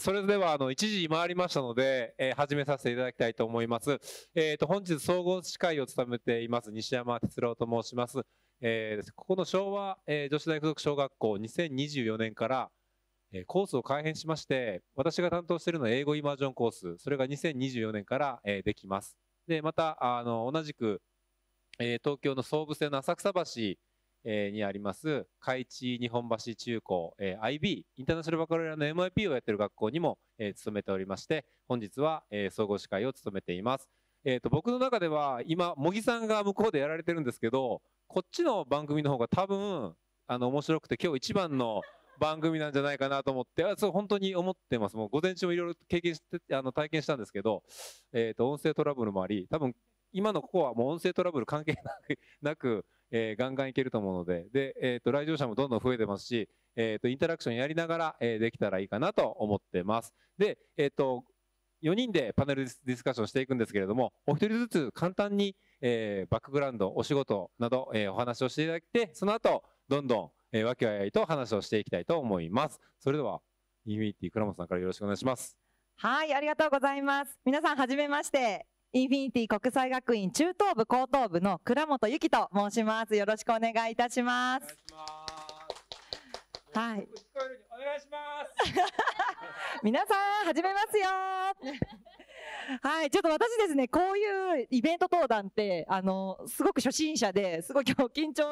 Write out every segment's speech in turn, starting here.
それでは、あの、1時回りましたので、えー、始めさせていただきたいと思います。えっ、ー、と、本日総合司会を務めています、西山哲郎と申します。えー、ここの昭和、えー、女子大附属小学校2024年から、えー、コースを改編しまして、私が担当しているのは英語イマージョンコース、それが2024年から、えー、できます。で、また、あの、同じく、えー、東京の総武線の浅草橋、えー、にあります、海地日本橋中高、えー、IB、インターナショナルバカロレアの MIP をやってる学校にも、えー、勤めておりまして、本日は、えー、総合司会を務めています。えっ、ー、と、僕の中では、今、茂木さんが向こうでやられてるんですけど、こっちの番組の方が多分、あの、面白くて、今日一番の番組なんじゃないかなと思って、あそう、本当に思ってます。もう午前中もいろいろ経験して、あの、体験したんですけど、えっ、ー、と、音声トラブルもあり、多分、今のここはもう音声トラブル関係なく、えー、ガンガンいけると思うので、で、えっ、ー、と、来場者もどんどん増えてますし、えっ、ー、と、インタラクションやりながら、えー、できたらいいかなと思ってます。で、えっ、と、4人でパネルディスカッションしていくんですけれども、お一人ずつ簡単に、えー、バックグラウンド、お仕事など、えー、お話をしていただいて、その後、どんどん、えー、わきわやいと話をしていきたいと思います。それでは、インフィニティ倉本さんからよろしくお願いします。はい、ありがとうございます。皆さん、はじめまして。インフィニティ国際学院中等部高等部の倉本由紀と申します。よろしくお願いいたします。はい。お願いします。皆さん、始めますよはい。ちょっと私ですね、こういうイベント登壇って、あの、すごく初心者で、すごい今日緊張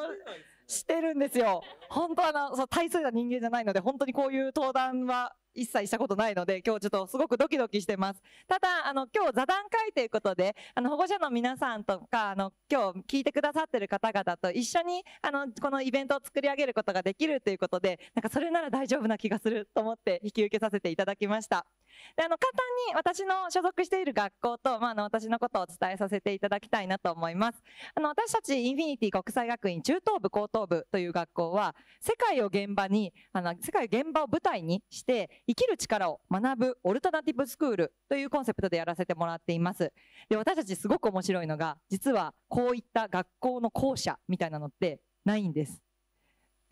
してるんですよ。本当はあの、そう、大数な人間じゃないので、本当にこういう登壇は一切したことないので、今日ちょっとすごくドキドキしてます。ただ、あの、今日座談会ということで、あの、保護者の皆さんとか、あの、今日聞いてくださってる方々と一緒に、あの、このイベントを作り上げることができるということで、なんかそれなら大丈夫な気がすると思って引き受けさせていただきました。で、あの、簡単に私の所属している学校と、まあ、の、私のことをお伝えさせていただきたいなと思います。あの、私たちインフィニティ国際学院中等部高等部という学校は、世界を現場に、あの、世界現場を舞台にして、生きる力を学ぶオルタナティブスクールというコンセプトでやらせてもらっています。で、私たちすごく面白いのが、実はこういった学校の校舎みたいなのってないんです。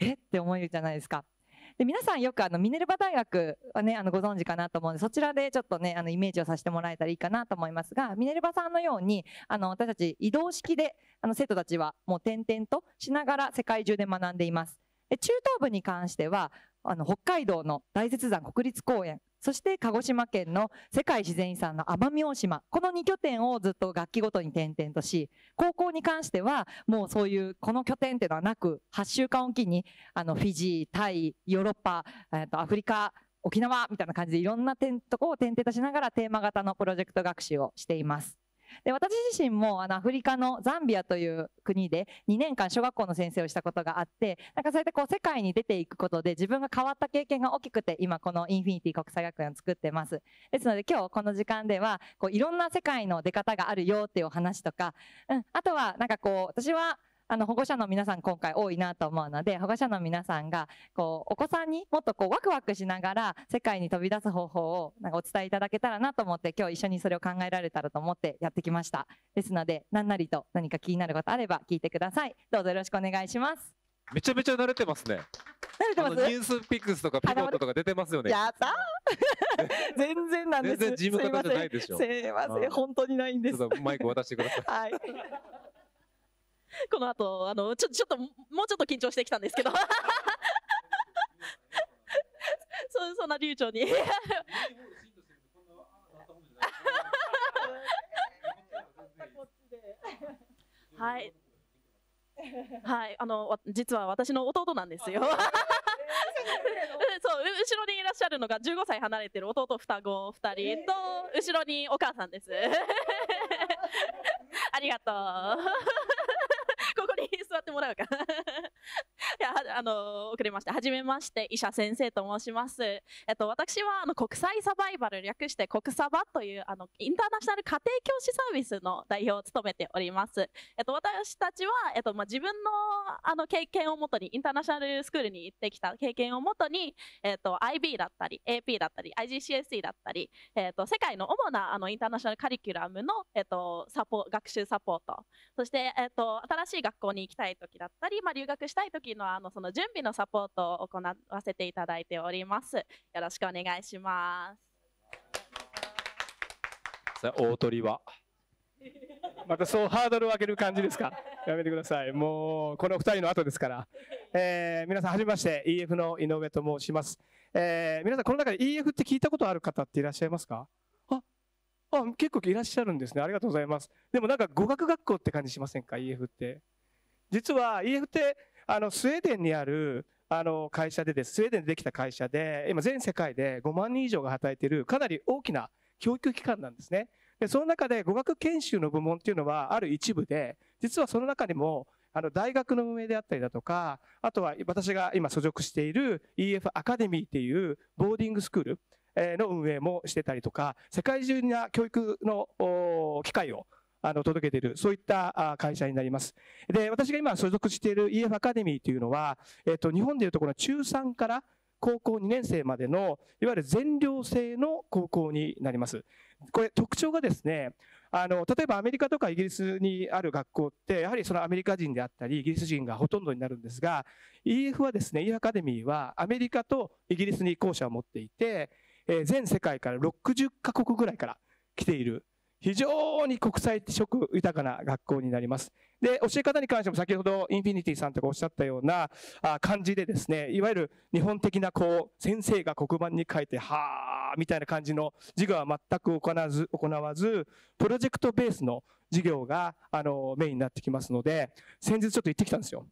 え？って思えるじゃないですか。で、皆さんよくあの、ミネルバ大学はね、あの、ご存知かなと思うんで、そちらでちょっとね、あの、イメージをさせてもらえたらいいかなと思いますが、ミネルバさんのように、あの、私たち移動式で、あの、生徒たちはもう点々としながら世界中で学んでいます。で、中東部に関しては、あの、北海道の大雪山国立公園、そして鹿児島県の世界自然遺産の奄美大島。この2拠点をずっと楽器ごとに転々とし、高校に関してはもうそういうこの拠点っていうのはなく、8週間おきに、あの、フィジー、タイ、ヨーロッパ、えっと、アフリカ、沖縄みたいな感じでいろんな点とこを転々としながらテーマ型のプロジェクト学習をしています。で、私自身も、あの、アフリカのザンビアという国で2年間小学校の先生をしたことがあって、なんかそうやってこう世界に出ていくことで自分が変わった経験が大きくて、今このインフィニティ国際学園を作ってます。ですので今日この時間では、こういろんな世界の出方があるよっていうお話とか、うん、あとはなんかこう、私はあの、保護者の皆さん今回多いなと思うので、保護者の皆さんが、こう、お子さんにもっとこう、ワクワクしながら、世界に飛び出す方法を、なんかお伝えいただけたらなと思って、今日一緒にそれを考えられたらと思ってやってきました。ですので、何なりと何か気になることあれば聞いてください。どうぞよろしくお願いします。めちゃめちゃ慣れてますね。慣れてます？ニュースピックスとかピボットとか出てますよね。やった 全然なんです。全然事務方じゃないでしょ。すいません。本当にないんです。マイク渡してください。はい。この後、あの、ちょ、ちょっと、もうちょっと緊張してきたんですけど。そう、そんな流暢に。はい。はい、あの、実は私の弟なんですよ。そう、後ろにいらっしゃるのが15歳離れてる弟双子2人と、後ろにお母さんです。ありがとう。ここに座ってもらうか。いや、あの、遅れまして、はじめまして、医者先生と申します。えっと、私は、あの、国際サバイバル、略して国サバという、あの、インターナショナル家庭教師サービスの代表を務めております。えっと、私たちは、えっと、まあ、自分の、あの、経験をもとに、インターナショナルスクールに行ってきた経験をもとに、えっと、IB だったり、AP だったり、IGCSE だったり、えっと、世界の主な、あの、インターナショナルカリキュラムの、えっと、サポ、学習サポート、そして、えっと、新しい学校に行きたい時だったり、まあ、留学したい時のああのその準備のサポートを行わせていただいております。よろしくお願いします。さあ大鳥は？またそうハードルを上げる感じですか？やめてください。もう、この二人の後ですから。えー皆さん、はじめまして、EF の井上と申します。えー皆さん、この中で EF って聞いたことある方っていらっしゃいますか？あ、あ、結構いらっしゃるんですね。ありがとうございます。でもなんか語学学校って感じしませんか ?EF って。実は EF って、あの、スウェーデンにある、あの、会社でです。スウェーデンでできた会社で、今全世界で5万人以上が働いている、かなり大きな教育機関なんですね。で、その中で語学研修の部門っていうのはある一部で、実はその中にも、あの、大学の運営であったりだとか、あとは私が今所属している EF アカデミーっていうボーディングスクールえの運営もしてたりとか、世界中な教育の機会をあの届けている、そういった会社になります。で、私が今所属している EF アカデミーというのは、えっ、と、日本でいうところの中3から高校2年生までの、いわゆる全寮制の高校になります。これ特徴がですね、あの、例えばアメリカとかイギリスにある学校って、やはりそのアメリカ人であったり、イギリス人がほとんどになるんですが、EF はですね、EF アカデミーはアメリカとイギリスに校舎を持っていて、えー全世界から60カ国ぐらいから来ている、非常に国際色豊かな学校になります。で、教え方に関しても先ほどインフィニティさんとかおっしゃったようなあ感じでですね、いわゆる日本的なこう、先生が黒板に書いて、はーみたいな感じの授業は全く行わず、行わず、プロジェクトベースの授業が、あの、メインになってきますので、先日ちょっと行ってきたんですよ。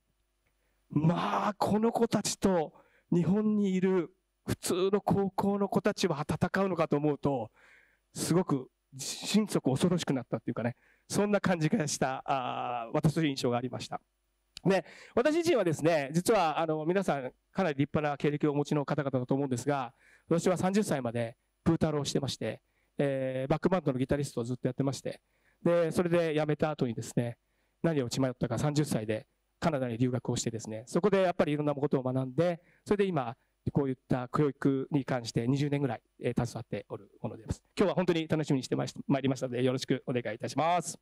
まあ、この子たちと日本にいる普通の高校の子たちは戦うのかと思うと、すごく心底恐ろしくなったっていうかね、そんな感じがした、あ私という印象がありました。で、私自身はですね、実はあの皆さんかなり立派な経歴をお持ちの方々だと思うんですが、私は30歳までプータローをしてまして、えーバックバンドのギタリストをずっとやってまして、で、それで辞めた後にですね、何を血迷ったか30歳でカナダに留学をしてですね、そこでやっぱりいろんなことを学んで、それで今、こういった教育に関して20年ぐらい、え携わっておるものです。今日は本当に楽しみにしてまいまいりましたので、よろしくお願いいたします。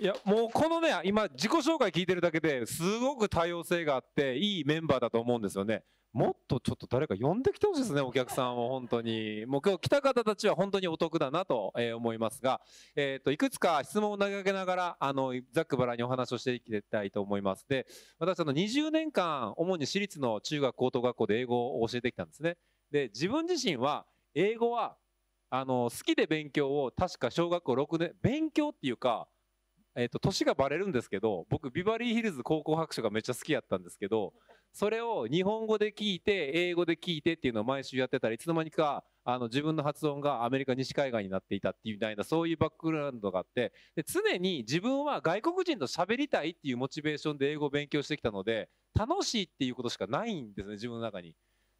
いやもうこのね今自己紹介聞いてるだけですごく多様性があっていいメンバーだと思うんですよねもっとちょっと誰か呼んできてほしいですねお客さんを本当に。もう今日来た方たちは本当にお得だなとえー思いますが、えー、といくつか質問を投げかけながらあのざっくばらんにお話をしていきたいと思います。で私あの20年間主に私立の中学高等学校で英語を教えてきたんですね。で自分自身は英語はあの好きで勉強を確か小学校6年勉強っていうかえっと年がバレるんですけど僕ビバリーヒルズ高校白書がめっちゃ好きやったんですけどそれを日本語で聞いて英語で聞いてっていうのを毎週やってたらいつの間にかあの自分の発音がアメリカ西海岸になっていたっていうみたいなそういうバックグラウンドがあってで常に自分は外国人と喋りたいっていうモチベーションで英語を勉強してきたので楽しいっていうことしかないんですね自分の中に。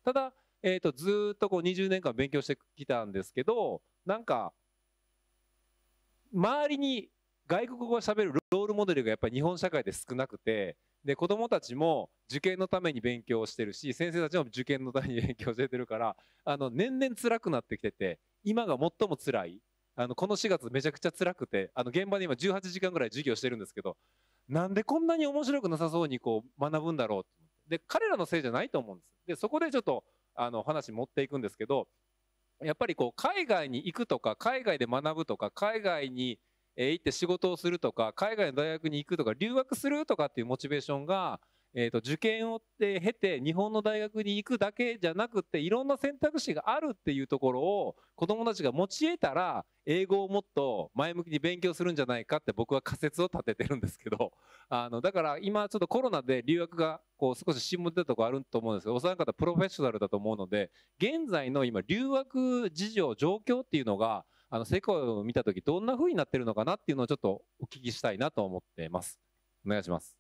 ただ、えー、とずっとこう20年間勉強してきたんですけどなんか周りに外国語を喋るロールモデルがやっぱり日本社会で少なくてで子どもたちも受験のために勉強してるし先生たちも受験のために勉強してるからあの年々辛くなってきてて今が最も辛いあのこの4月めちゃくちゃ辛くてあの現場で今18時間ぐらい授業してるんですけどなんでこんなに面白くなさそうにこう学ぶんだろうってで彼らのせいじゃないと思うんですでそこでちょっとあの話持っていくんですけどやっぱりこう海外に行くとか海外で学ぶとか海外にえー行って仕事をするとか海外の大学に行くとか留学するとかっていうモチベーションが、えー、と受験を経て日本の大学に行くだけじゃなくていろんな選択肢があるっていうところを子どもたちが持ち得たら英語をもっと前向きに勉強するんじゃないかって僕は仮説を立ててるんですけど あのだから今ちょっとコロナで留学がこう少し新聞出たとこあると思うんですけどお三方プロフェッショナルだと思うので現在の今留学事情状況っていうのがあの世界を見た時どんな風になってるのかなっていうのをちょっとお聞きしたいなと思ってます。お願いします。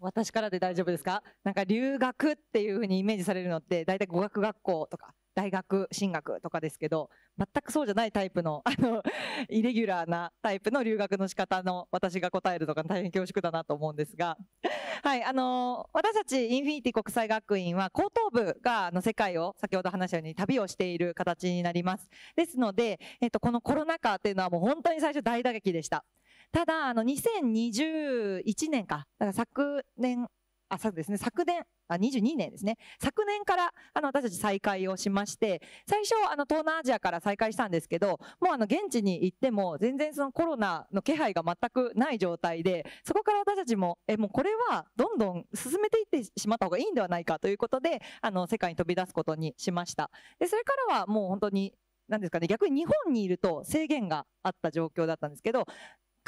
私からで大丈夫ですか？なんか留学っていうふうにイメージされるのって大体語学学校とか大学進学とかですけど全くそうじゃないタイプのあの イレギュラーなタイプの留学の仕方の私が答えるとか大変恐縮だなと思うんですが。はいあの私たちインフィニティ国際学院は高等部があの世界を先ほど話したように旅をしている形になります。ですので、えっと、このコロナ禍っていうのはもう本当に最初大打撃でした。ただ、あの、2021年か、だから昨年あ、そうですね、昨年、あ、22年ですね。昨年から、あの、私たち再開をしまして、最初、あの、東南アジアから再開したんですけど、もうあの、現地に行っても、全然そのコロナの気配が全くない状態で、そこから私たちも、え、もうこれは、どんどん進めていってしまった方がいいんではないかということで、あの、世界に飛び出すことにしました。で、それからはもう本当に、なんですかね、逆に日本にいると制限があった状況だったんですけど、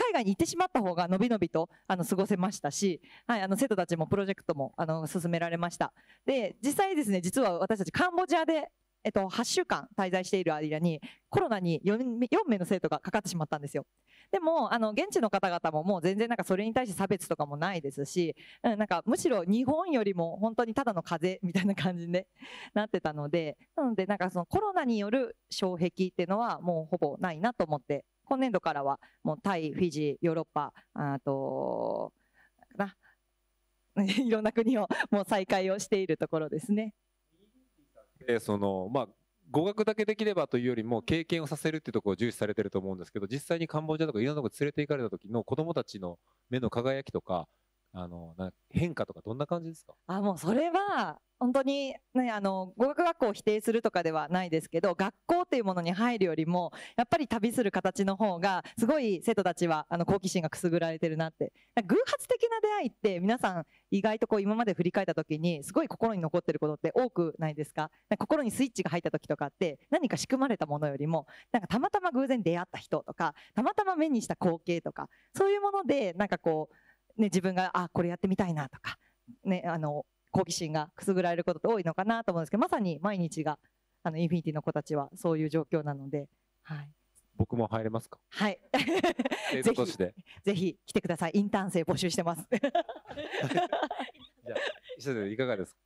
海外に行ってしまった方がのびのびとあの過ごせましたし、はい、あの生徒たちもプロジェクトもあの進められました。で、実際ですね、実は私たちカンボジアで、えっと、8週間滞在している間にコロナに 4, 4名の生徒がかかってしまったんですよ。でも、あの、現地の方々ももう全然なんかそれに対して差別とかもないですし、うん、なんかむしろ日本よりも本当にただの風邪みたいな感じで なってたので、なのでなんかそのコロナによる障壁っていうのはもうほぼないなと思って、今年度からはもうタイ、フィジー、ヨーロッパ、あと、な、いろんな国をもう再開をしているところですね。えそのまあ語学だけできればというよりも経験をさせるっていうところを重視されてると思うんですけど実際にカンボジアとかいろんなところ連れて行かれた時の子どもたちの目の輝きとかあのな変化とかどんな感じですか？あもうそれは本当に、ね、あの語学学校を否定するとかではないですけど学校っていうものに入るよりもやっぱり旅する形の方がすごい生徒たちはあの好奇心がくすぐられてるなって。偶発的な出会いって皆さん意外とこう今まで振り返った時にすごい心に残ってることって多くないですか？か心にスイッチが入った時とかって何か仕組まれたものよりもなんかたまたま偶然出会った人とかたまたま目にした光景とかそういうものでなんかこう、ね、自分があこれやってみたいなとか、ね、あの好奇心がくすぐられることって多いのかなと思うんですけどまさに毎日があのインフィニティの子たちはそういう状況なので、はい、僕も入れますか？はい、生徒として。ぜひ来てください。インターン生募集してます。石田先生いかがですか？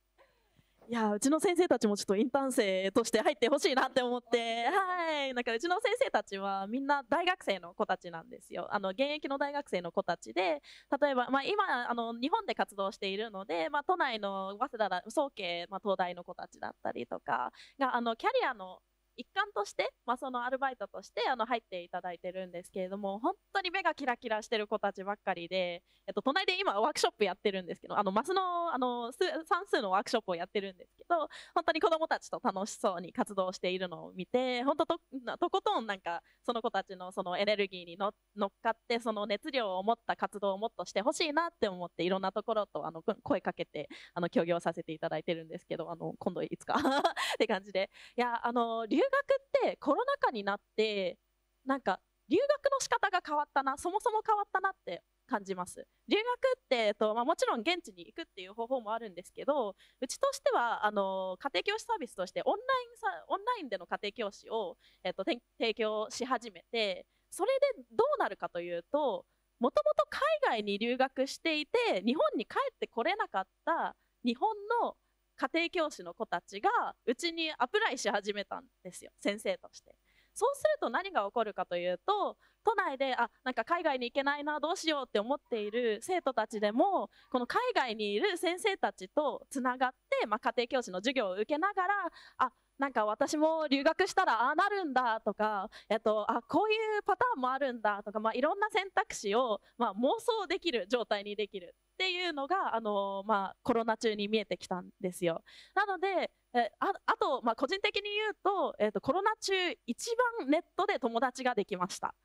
いやうちの先生たちもちょっとインターン生として入ってほしいなって思ってはい。なんかうちの先生たちはみんな大学生の子たちなんですよ。あの現役の大学生の子たちで例えば、まあ、今あの日本で活動しているので、まあ、都内の早稲田だ早慶、まあ、東大の子たちだったりとかがあのキャリアの一環として、まあ、そのアルバイトとしてあの入っていただいてるんですけれども本当に目がキラキラしてる子たちばっかりで、えっと、隣で今ワークショップやってるんですけどあのマスのあの算数のワークショップをやってるんですけど本当に子どもたちと楽しそうに活動しているのを見て本当ととことんなんかその子たちのそのエネルギーに乗っかってその熱量を持った活動をもっとしてほしいなって思っていろんなところとあの声かけてあの協業させていただいてるんですけどあの今度いつか って感じで。いやあの留留学ってコロナ禍になってなんか留学の仕方が変わったなそもそも変わったなって感じます。留学って、えっとまあ、もちろん現地に行くっていう方法もあるんですけどうちとしてはあの家庭教師サービスとしてオンラインさオンラインでの家庭教師を、えっと、提供し始めてそれでどうなるかというともともと海外に留学していて日本に帰ってこれなかった日本の家庭教師の子たちがうちにアプライし始めたんですよ先生として。そうすると何が起こるかというと都内であなんか海外に行けないなどうしようって思っている生徒たちでもこの海外にいる先生たちとつながって、まあ、家庭教師の授業を受けながらあなんか私も留学したらああなるんだとか、えっと、あこういうパターンもあるんだとか、まあ、いろんな選択肢を、まあ、妄想できる状態にできるっていうのが、あのまあ、コロナ中に見えてきたんですよ。なのでえああと、まあ、個人的に言うと,、えっとコロナ中一番ネットで友達ができました。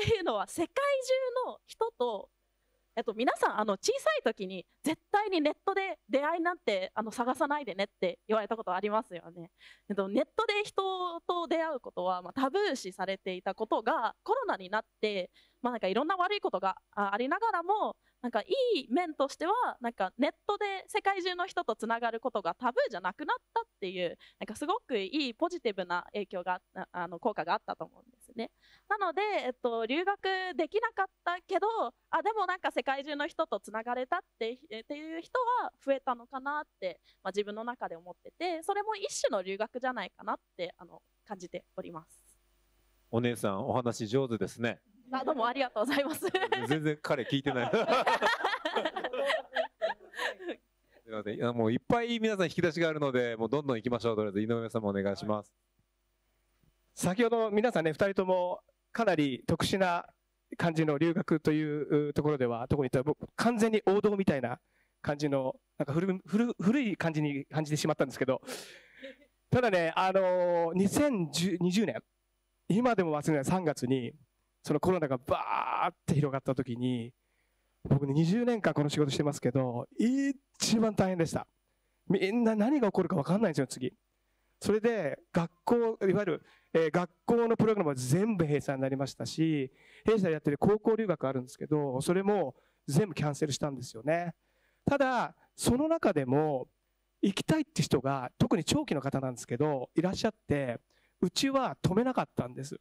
っていうのは世界中の人とえっと、皆さんあの小さい時に絶対にネットで出会いなんてあの探さないでねって言われたことありますよね。えっと、ネットで人と出会うことは、まあ、タブー視されていたことがコロナになって、まあ、なんかいろんな悪いことがあありながらもなんかいい面としてはなんかネットで世界中の人とつながることがタブーじゃなくなったっていうなんかすごくいいポジティブな影響があの効果があったと思うんですね。なので、えっと、留学できなかったけどあでもなんか世界中の人とつながれたってっていう人は増えたのかなって、まあ、自分の中で思っててそれも一種の留学じゃないかなってあの感じております。お姉さんお話上手ですねあどうもありがとうございます。全然彼聞いてない。すいません。いやもういっぱい皆さん引き出しがあるのでもうどんどん行きましょう。とりあえず井上さんもお願いします。先ほど皆さんね2人ともかなり特殊な感じの留学というところでは特に僕完全に王道みたいな感じのなんか古古古い感じに感じてしまったんですけど、ただね、あのー、2020年、今でも忘れない3月に、そのコロナがバーって広がった時に、僕ね、20年間この仕事してますけど、一番大変でした。みんな何が起こるか分かんないんですよ、次。それで、学校、いわゆる、えー、学校のプログラムは全部閉鎖になりましたし、弊社でやってる高校留学あるんですけど、それも全部キャンセルしたんですよね。ただ、その中でも、行きたいって人が、特に長期の方なんですけど、いらっしゃって、うちは止めなかったんです。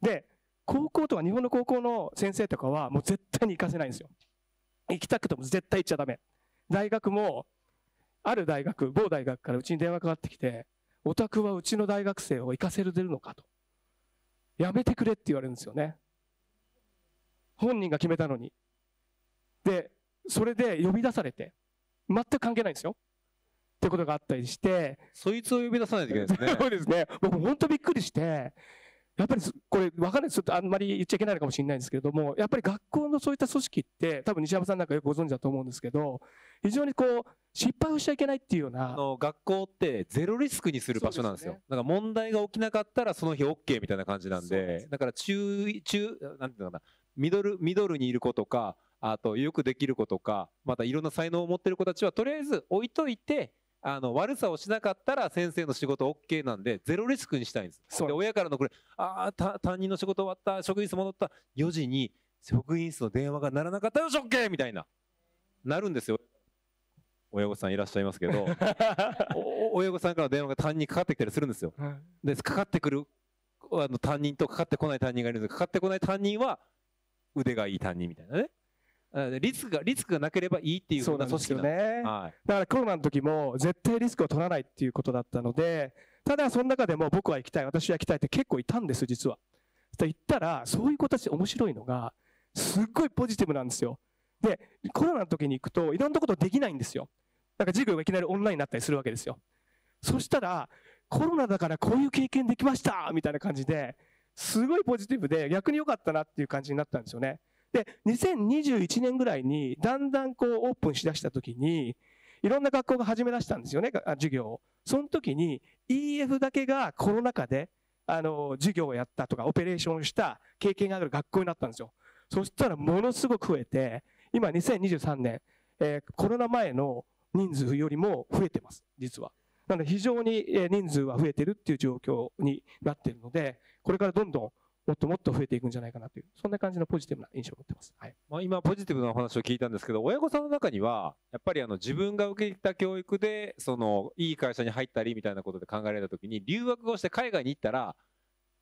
で、高校とか日本の高校の先生とかはもう絶対に行かせないんですよ。行きたくても絶対行っちゃダメ。大学も、ある大学、某大学からうちに電話かかってきて、お宅はうちの大学生を行かせるのかと。やめてくれって言われるんですよね。本人が決めたのに。で、それで呼び出されて、全く関係ないんですよ。ってことがあったりして、そいつを呼び出さないといけないですね。そうですね。僕本当びっくりして、やっぱりこれ分かんないちょっとあんまり言っちゃいけないのかもしれないんですけれども、やっぱり学校のそういった組織って、多分西山さんなんかよくご存知だと思うんですけど、非常にこう、失敗をしちゃいけないっていうような。あの学校ってゼロリスクにする場所なんですよ。すね、だから問題が起きなかったらその日 OK みたいな感じなんで、だから中、中、なんていうのかな、ミドル、ミドルにいる子とか、あとよくできる子とか、またいろんな才能を持ってる子たちはとりあえず置いといて、あの悪さをしなかったら先生の仕事 OK なんでゼロリスクにしたいんです。で親からのこれああ担任の仕事終わった職員室戻った。4時に職員室の電話が鳴らなかったよし OK みたいな。なるんですよ。親御さんいらっしゃいますけど。親御さんから電話が担任かかってきたりするんですよ、でかかってくるあの担任とかかってこない担任がいるんですかかってこない担任は腕がいい担任みたいなねリスクが、リスクがなければいいっていうふうなんですね。はい、だからコロナの時も絶対リスクを取らないっていうことだったので、ただその中でも僕は行きたい、私は行きたいって結構いたんです、実は。行ったら、そういう子たち面白いのが、すっごいポジティブなんですよ。で、コロナの時に行くと、いろんなことできないんですよ。なんか授業がいきなりオンラインになったりするわけですよ。そしたら、コロナだからこういう経験できましたみたいな感じで、すごいポジティブで逆に良かったなっていう感じになったんですよね。で、2021年ぐらいに、だんだんこうオープンしだした時に、いろんな学校が始め出したんですよね、授業を。その時に EF だけがコロナ禍で、あの、授業をやったとか、オペレーションした経験がある学校になったんですよ。そしたらものすごく増えて、今2023年、えー、コロナ前の人数よりも増えてます、実は。なので非常に人数は増えてるっていう状況になってるので、これからどんどんもっともっと増えていくんじゃないかなという、そんな感じのポジティブな印象を持ってます。はい。まあ、今、ポジティブなお話を聞いたんですけど、親御さんの中には、やっぱりあの自分が受けた教育で、その、いい会社に入ったりみたいなことで考えられたときに、留学をして海外に行ったら、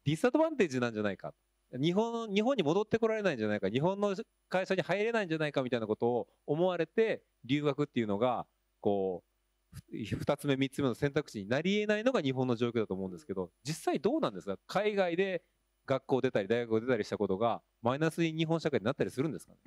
ディスアドバンテージなんじゃないか。日本、日本に戻ってこられないんじゃないか。日本の会社に入れないんじゃないかみたいなことを思われて、留学っていうのが、こう、2つ目、3つ目の選択肢になり得ないのが日本の状況だと思うんですけど、実際どうなんですか？海外で学校出たり大学を出たりしたことがマイナスに日本社会になったりするんですかね？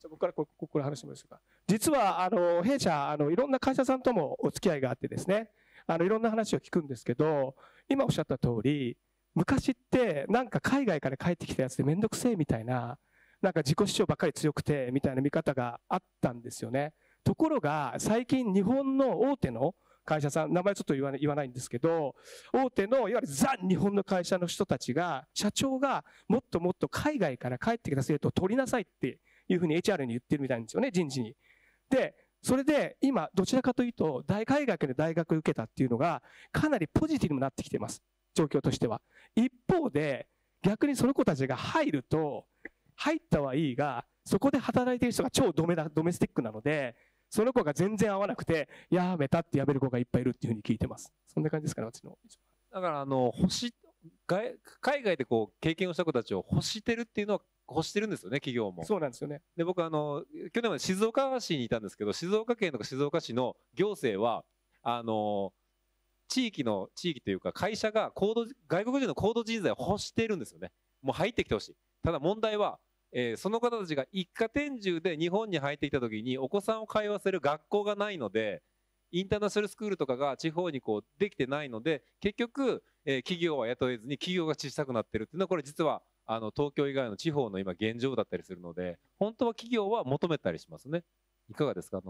じゃ僕からこここ話しますが実はあの弊社あのいろんな会社さんともお付き合いがあってですね。あのいろんな話を聞くんですけど今おっしゃった通り昔ってなんか海外から帰ってきたやつで面倒くせえみたいななんか自己主張ばっかり強くてみたいな見方があったんですよね。ところが最近日本の大手の会社さん、名前ちょっと言わない言わないんですけど、大手のいわゆるザ・日本の会社の人たちが、社長がもっともっと海外から帰ってきた生徒を取りなさいっていうふうに HR に言ってるみたいなんですよね、人事に。で、それで今、どちらかというと、大海外で大学受けたっていうのが、かなりポジティブになってきてます。状況としては。一方で、逆にその子たちが入ると、入ったはいいが、そこで働いている人が超ドメドメスティックなので、その子が全然合わなくて、やめたってやめる子がいっぱいいるっていうふうに聞いてます。そんな感じですかね、私の。だから、あの、星、海外でこう、経験をした子たちを欲してるっていうのは、欲してるんですよね、企業も。そうなんですよね。で、僕、あの、去年まで静岡市にいたんですけど、静岡県とか静岡市の行政は、あの、地域の、地域というか、会社が高度、外国人の高度人材を欲しているんですよね。もう入ってきてほしい。ただ問題は、えー、その方たちが一家転住で日本に入ってきた時にお子さんを通わせる学校がないのでインターナショナルスクールとかが地方にこうできてないので結局、えー、企業は雇えずに企業が小さくなってるっていうのはこれ実はあの東京以外の地方の今現状だったりするので本当は企業は求めたりしますね。いかがですか？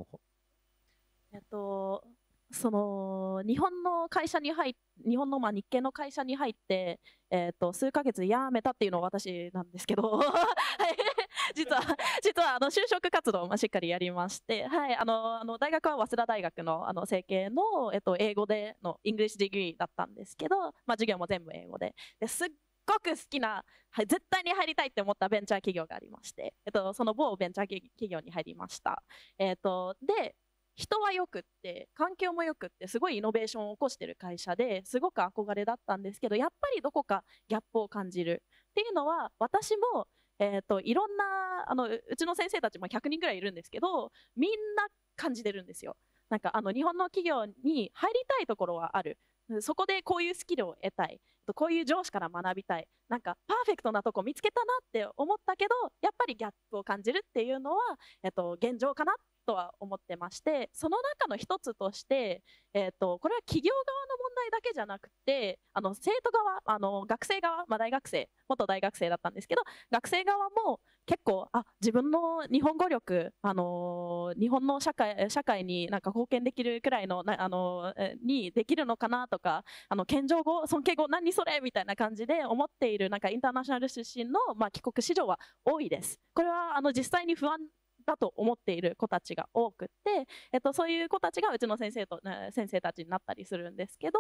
えっと、その日本の会社に入日本のまあ日系の会社に入って、えっと数ヶ月で辞めたっていうのは私なんですけど、実は実はあの就職活動をしっかりやりまして、はい、あのあの大学は早稲田大学のあの政経の、えっと、英語での English degree だったんですけど、まあ、授業も全部英語で。ですっごく好きな、はい、絶対に入りたいって思ったベンチャー企業がありまして、えっと、その某ベンチャー企業に入りました。えっと、で人はよくって環境もよくってすごいイノベーションを起こしてる会社ですごく憧れだったんですけどやっぱりどこかギャップを感じる。っていうのは私も、えー、といろんなあのううちの先生たちも100人ぐらいいるんですけどみんな感じてるんですよ。なんかあの日本の企業に入りたいところはある。そこでこういうスキルを得たい。こういう上司から学びたい。なんかパーフェクトなとこ見つけたなって思ったけどやっぱりギャップを感じるっていうのは、えっと、現状かなとは思ってましてその中の一つとして、えっと、これは企業側の問題だけじゃなくてあの生徒側あの学生側、まあ、大学生元大学生だったんですけど学生側も結構あ自分の日本語力、あのー日本の社会社会になんか貢献できるくらいの、なあのーにできるのかなとかあの謙譲語尊敬語何にそれ？みたいな感じで思っているなんかインターナショナル出身の、まあ、帰国子女は多いです。これはあの実際に不安だと思っている子たちが多くて、えっと、そういう子たちがうちの先生と、先生たちになったりするんですけど、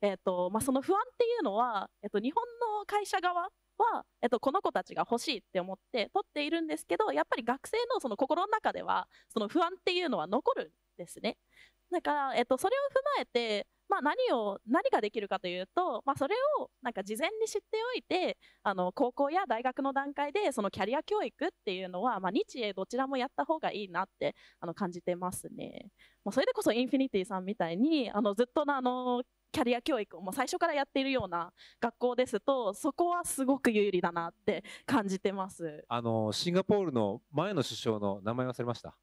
えっとまあ、その不安っていうのは、えっと、日本の会社側は、えっと、この子たちが欲しいって思って取っているんですけどやっぱり学生のその心の中ではその不安っていうのは残るんですね。だから、えっと、それを踏まえて、まあ、何を何ができるかというと、まあ、それをなんか事前に知っておいてあの高校や大学の段階でそのキャリア教育っていうのは、まあ、日英どちらもやった方がいいなってあの感じてますね。まあ、それでこそインフィニティさんみたいにあのずっとのあのキャリア教育をもう最初からやっているような学校ですとそこはすごく有利だなって感じてます。あのシンガポールの前の首相の名前忘れました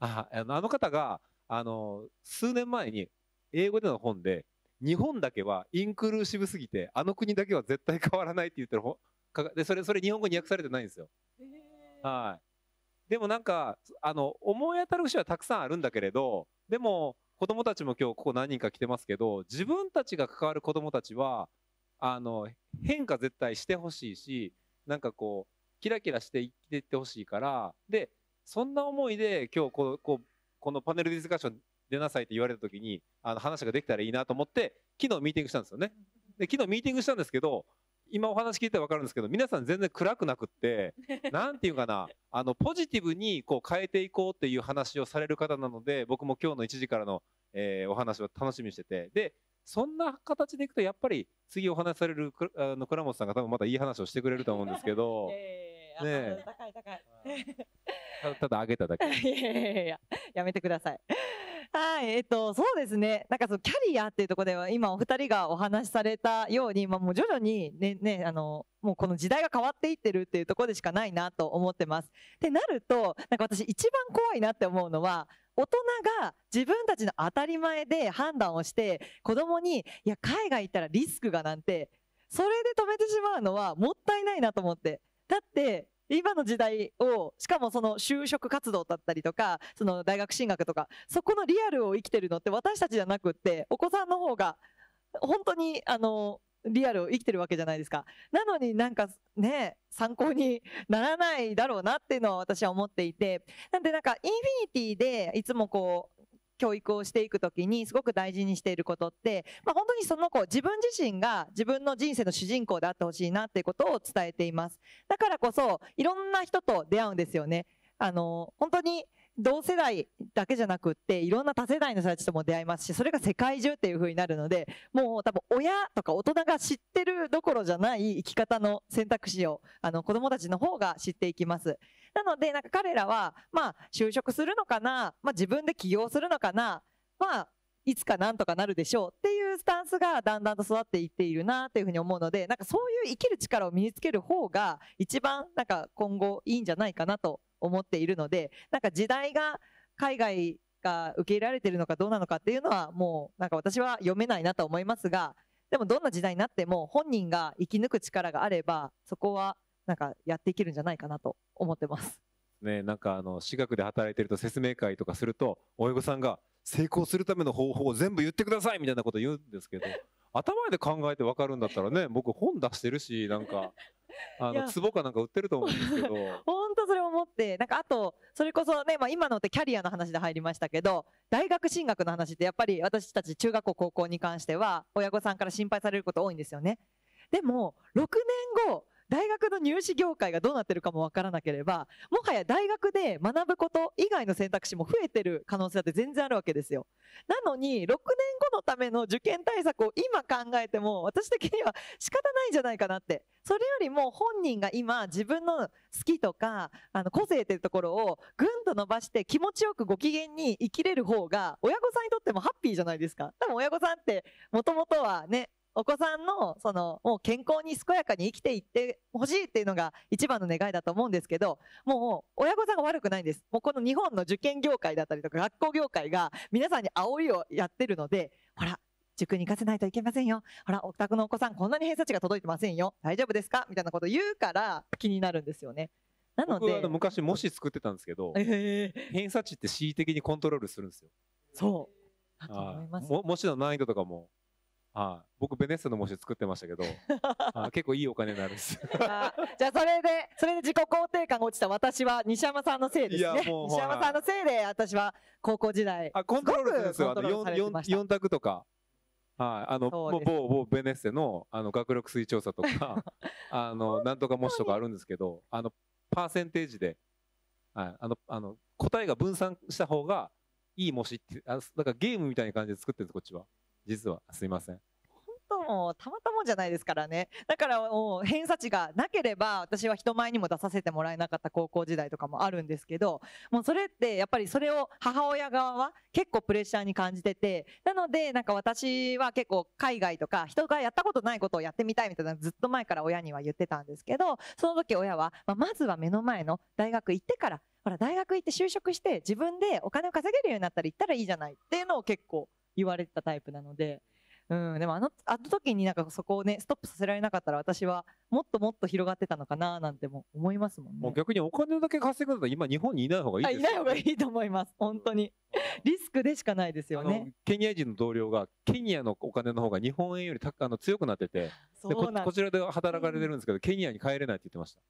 ああのあの方があの数年前に英語での本で日本だけはインクルーシブすぎてあの国だけは絶対変わらないって言ってる本かでそれそれ日本語に訳されてないんですよ。はい。でもなんかあの思い当たる節はたくさんあるんだけれどでも子供たちも今日ここ何人か来てますけど自分たちが関わる子供たちはあの変化絶対してほしいしなんかこうキラキラして生きていってほしいからでそんな思いで今日こうこうこのパネルディスカッション出なさいって言われた時にあの話ができたらいいなと思って昨日ミーティングしたんですよね。で昨日ミーティングしたんですけど今お話聞いて分かるんですけど皆さん全然暗くなくって なんていうかなあのポジティブにこう変えていこうっていう話をされる方なので僕も今日の1時からの、えーお話を楽しみにしててでそんな形でいくとやっぱり次お話しされるくあの倉本さんが多分またいい話をしてくれると思うんですけど えねえ高い高い。ただ上げただけ。いやいやいや、やめてください。はい、えっと、そうですね。なんかそのキャリアっていうところでは、今お二人がお話しされたように、まあ、もう徐々にね、ね、あの、もうこの時代が変わっていってるっていうところでしかないなと思ってます。ってなると、なんか私一番怖いなって思うのは、大人が自分たちの当たり前で判断をして、子供に、いや、海外行ったらリスクがなんて、それで止めてしまうのはもったいないなと思って。だって、今の時代を、しかもその就職活動だったりとか、その大学進学とか、そこのリアルを生きてるのって私たちじゃなくって、お子さんの方が、本当に、あの、リアルを生きてるわけじゃないですか。なのになんかね、参考にならないだろうなっていうのは私は思っていて、なんでなんかインフィニティでいつもこう、教育をしていくときにすごく大事にしていることって、まあ、本当にその子自分自身が自分の人生の主人公であってほしいなっていうことを伝えています。だからこそいろんな人と出会うんですよね。あの本当に同世代だけじゃなくっていろんな多世代の人たちとも出会いますしそれが世界中っていう風になるのでもう多分親とか大人が知ってるどころじゃない生き方の選択肢をあの子供たちの方が知っていきます。なのでなんか彼らはまあ就職するのかな、まあ、自分で起業するのかなまあいつかなんとかなるでしょうっていうスタンスがだんだんと育っていっているなっていうふうに思うのでなんかそういう生きる力を身につける方が一番なんか今後いいんじゃないかなと思っているのでなんか時代が海外が受け入れられているのかどうなのかっていうのはもうなんか私は読めないなと思いますがでもどんな時代になっても本人が生き抜く力があればそこはなんかやっていけるんじゃないかなと思ってます。ね、なんかあの私学で働いてると説明会とかすると親御さんが成功するための方法を全部言ってくださいみたいなこと言うんですけど頭で考えて分かるんだったらね僕本出してるしなんかあの壺かなんか売ってると思うんですけど 本当それ思ってなんかあとそれこそね、まあ、今のってキャリアの話で入りましたけど大学進学の話ってやっぱり私たち中学校高校に関しては親御さんから心配されること多いんですよね。でも6年後大学の入試業界がどうなってるかもわからなければもはや大学で学ぶこと以外の選択肢も増えてる可能性だって全然あるわけですよ。なのに6年後のための受験対策を今考えても私的には仕方ないんじゃないかなってそれよりも本人が今自分の好きとかあの個性っていうところをぐんと伸ばして気持ちよくご機嫌に生きれる方が親御さんにとってもハッピーじゃないですか多分親御さんってもともとはねお子さんのそのもう健康に健やかに生きていってほしいっていうのが一番の願いだと思うんですけどもう親御さんが悪くないんです。もうこの日本の受験業界だったりとか学校業界が皆さんに煽りをやってるのでほら塾に行かせないといけませんよ。ほらお宅のお子さんこんなに偏差値が届いてませんよ。大丈夫ですか？みたいなこと言うから気になるんですよね。なので昔模試作ってたんですけどえー。偏差値って恣意的にコントロールするんですよ。そう。だと思います。はいも模試の難易度とかも、はい、僕ベネッセの模試作ってましたけど、はい。結構いいお金になるんです。あじゃあそれでそれで自己肯定感が落ちた私は西山さんのせいですいやねもう西山さんのせいで私は高校時代あコントロールするんですよ。あのすごくコントロールされてました。4, 択とか。はい、あの某某ベネッセのあの学力推調査とか あのなんとか模試とかあるんですけどあのパーセンテージで、はい、あのあの答えが分散した方がいい模試ってあだからゲームみたいな感じで作ってるんですこっちは実は。すいません。本当もうたまたもんじゃないですからね。だからもう偏差値がなければ私は人前にも出させてもらえなかった高校時代とかもあるんですけどもうそれってやっぱりそれを母親側は結構プレッシャーに感じててなのでなんか私は結構海外とか人がやったことないことをやってみたいみたいなずっと前から親には言ってたんですけどその時親は、まあ、まずは目の前の大学行ってからほら大学行って就職して自分でお金を稼げるようになったら行ったらいいじゃないっていうのを結構言われてたタイプなので。うん、でもあのあの時になんかそこをねストップさせられなかったら私はもっともっと広がってたのかななんても思いますもんね。もう逆にお金だけ稼ぐんだったら今日本にいない方がいいあですよ、ね。いない方がいいと思います本当にリスクでしかないですよね。ケニア人の同僚がケニアのお金の方が日本円よりたあの強くなっててでこそうなんこちらで働かれてるんですけど、ケニアに帰れないって言ってました。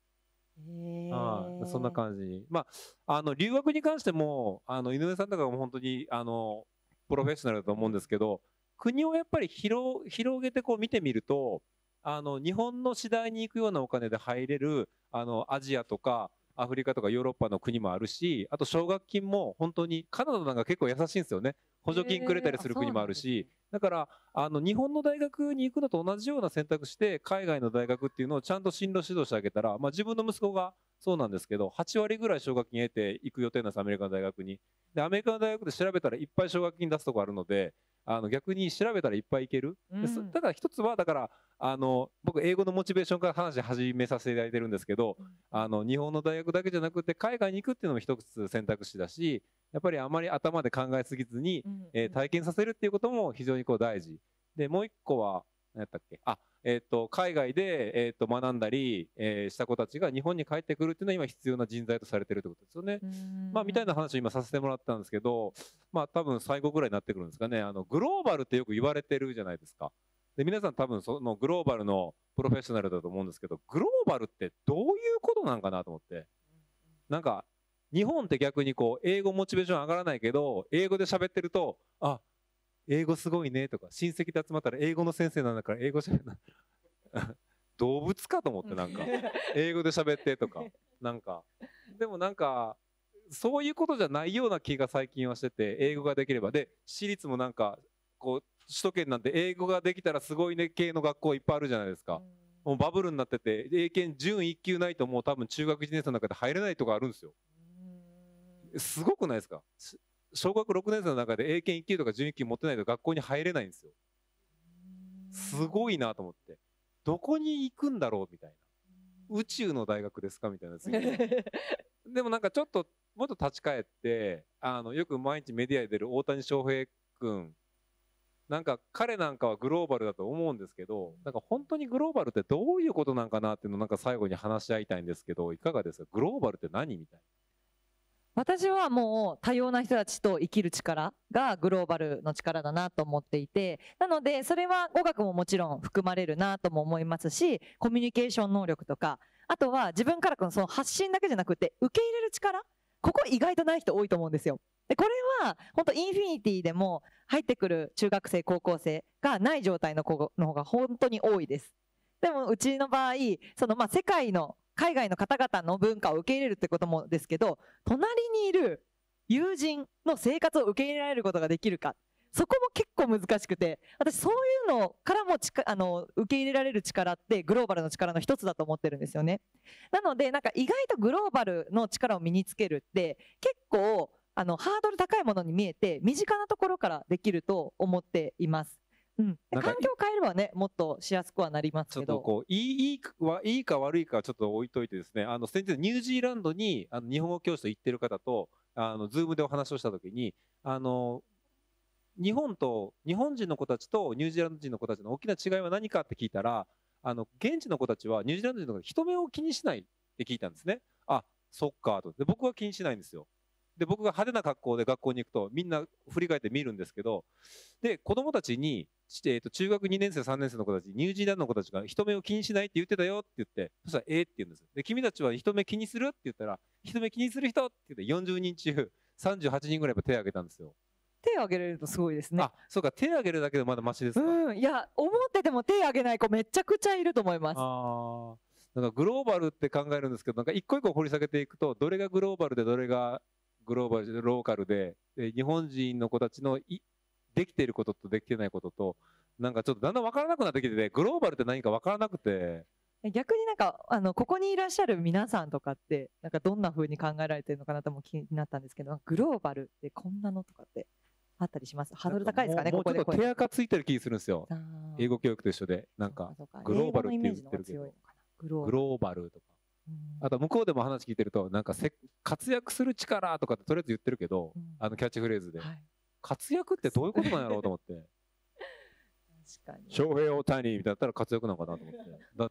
へーはいそんな感じに。まあ、あの留学に関してもあの井上さんとかも本当にあのプロフェッショナルだと思うんですけど国をやっぱり広広げてこう見てみるとあの日本の次第に行くようなお金で入れるあのアジアとかアフリカとかヨーロッパの国もあるしあと奨学金も本当にカナダなんか結構優しいんですよね。補助金くれたりする国もあるし、だからあの日本の大学に行くのと同じような選択して海外の大学っていうのをちゃんと進路指導してあげたら、まあ、自分の息子がそうなんですけど8割ぐらい奨学金得て行く予定なんですアメリカの大学に。でアメリカの大学で調べたらいっぱい奨学金出すとこあるのであの逆に調べたらいっぱい行ける、うん。ただ一つはだからあの僕英語のモチベーションから話し始めさせていただいてるんですけど、あの日本の大学だけじゃなくて海外に行くっていうのも一つ選択肢だしやっぱりあまり頭で考えすぎずに、うん。えー体験させるっていうことも非常にこう大事。でもう一個は何やったっけ？あえっ、と海外で、えー、と学んだり、えーした子たちが日本に帰ってくるっていうのは今必要な人材とされてるってことですよね。うんまあみたいな話を今させてもらったんですけどまあ多分最後ぐらいになってくるんですかねあのグローバルってよく言われてるじゃないですか。で皆さん多分そのグローバルのプロフェッショナルだと思うんですけどグローバルってどういうことなんかなと思ってなんか日本って逆にこう英語モチベーション上がらないけど英語で喋ってるとあ英語すごいねとか親戚で集まったら英語の先生なんだから英語喋るな。動物かと思ってなんか。英語で喋ってとか。なんか。でもなんかそういうことじゃないような気が最近はしてて英語ができれば。で私立もなんかこう首都圏なんて英語ができたらすごいね系の学校いっぱいあるじゃないですか。もうバブルになってて英検準1級ないともう多分中学1年生の中で入れないとかあるんですよ。すごくないですか？し小学6年生の中で英検1級とか準1級持ってないと学校に入れないんですよ。すごいなと思って。どこに行くんだろうみたいな。宇宙の大学ですかみたいな。でもなんかちょっともっと立ち返ってあのよく毎日メディアで出る大谷翔平君なんか彼なんかはグローバルだと思うんですけどなんか本当にグローバルってどういうことなんかなっていうのをなんか最後に話し合いたいんですけどいかがですか？グローバルって何みたい私はもう多様な人たちと生きる力がグローバルの力だなと思っていてなのでそれは語学ももちろん含まれるなとも思いますしコミュニケーション能力とかあとは自分からのその発信だけじゃなくて受け入れる力ここ意外とない人多いと思うんですよ。でこれは本当インフィニティでも入ってくる中学生高校生がない状態の子の方が本当に多いです。でもうちの場合そのまあ世界の海外の方々の文化を受け入れるってこともですけど隣にいる友人の生活を受け入れられることができるか。そこも結構難しくて私そういうのからもあの受け入れられる力ってグローバルの力の一つだと思ってるんですよね。なのでなんか意外とグローバルの力を身につけるって結構あのハードル高いものに見えて身近なところからできると思っています。うん、環境を変えればねもっとしやすくはなりますけど。ちょっとこういいいいか悪いかはちょっと置いといてですね。あの先日ニュージーランドにあの日本語教師と行ってる方とあのズームでお話をした時にあの日本と日本人の子たちとニュージーランド人の子たちの大きな違いは何かって聞いたらあの現地の子たちはニュージーランド人の子人目を気にしないって聞いたんですね。あそっかと。で僕は気にしないんですよで僕が派手な格好で学校に行くとみんな振り返って見るんですけどで子供たちに、えー、と中学2年生3年生の子たちニュージーランドの子たちが人目を気にしないって言ってたよって言ってそしたらえーって言うんですで君たちは人目気にするって言ったら人目気にする人って言って40人中38人ぐらい手を挙げたんですよ手を挙げれるとすごいですね。あ、そうか、手を挙げるだけでまだマシですか。うん、いや、思ってても手を挙げない子めちゃくちゃいると思います。ああ。なんかグローバルって考えるんですけど、なんか一個一個掘り下げていくと、どれがグローバルでどれがグローバルでローカルでで日本人の子たちのいできていることとできてないこととなんかちょっとだんだん分からなくなってきててグローバルって何か分からなくて。逆になんかあのここにいらっしゃる皆さんとかってなんかどんな風に考えられてるのかなとも気になったんですけどグローバルってこんなのとかってあったりします？ハードル高いですかね？もうちょっと手垢ついてる気するんですよ。英語教育と一緒で。なんかグローバルって言ってるけど。グローバルとかあと向こうでも話聞いてるとなんかせ活躍する力とかってとりあえず言ってるけど、うん、あのキャッチフレーズで、はい、活躍ってどういうことなんやろうと思って。確かに。翔平大谷みたいだったら活躍なのかなと思って。だ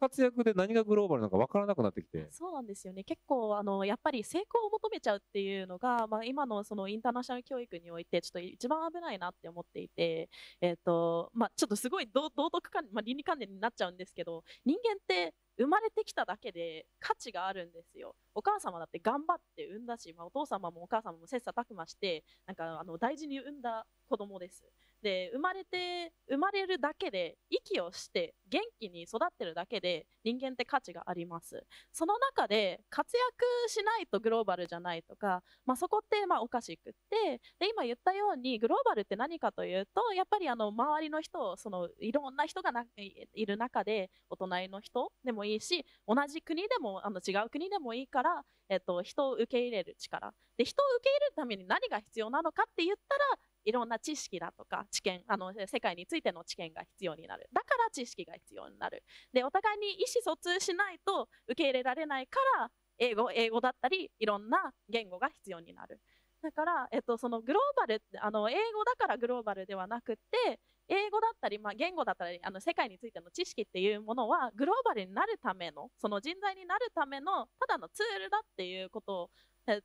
活躍で何がグローバルなのか分からなくなってきて。そうなんですよね。結構あのやっぱり成功を求めちゃうっていうのが、まあ、今のそのインターナショナル教育においてちょっと一番危ないなって思っていて、えーとまあ、ちょっとすごい道徳観、まあ、倫理観念になっちゃうんですけど人間って生まれてきただけで価値があるんですよ。お母様だって頑張って産んだし、まあ、お父様もお母様も切磋琢磨してなんかあの大事に産んだ子供です。で生まれて生まれるだけで息をして元気に育ってるだけで人間って価値がありますその中で活躍しないとグローバルじゃないとか、まあ、そこってまあおかしくってで今言ったようにグローバルって何かというとやっぱりあの周りの人そのいろんな人がいる中でお隣の人でもいいいいし同じ国でもあの違う国でもいいから、えっと、人を受け入れる力。で人を受け入れるために何が必要なのかって言ったらいろんな知識だとか知見あの世界についての知見が必要になる。だから知識が必要になる。でお互いに意思疎通しないと受け入れられないから英語英語だったりいろんな言語が必要になる。だから、えっと、そのグローバルあの英語だからグローバルではなくて英語だったり、まあ、言語だったりあの世界についての知識っていうものはグローバルになるためのその人材になるためのただのツールだっていうことを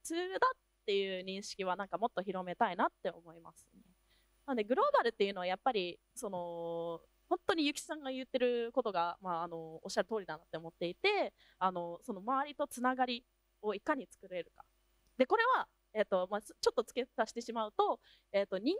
ツールだっていう認識はなんかもっと広めたいなって思いますね。なのでグローバルっていうのはやっぱりその本当にゆきさんが言ってることが、まあ、あのおっしゃる通りだなって思っていてあのその周りとつながりをいかに作れるか。でこれは、えーとまあ、ちょっと付け足してしまうと,、えーと、人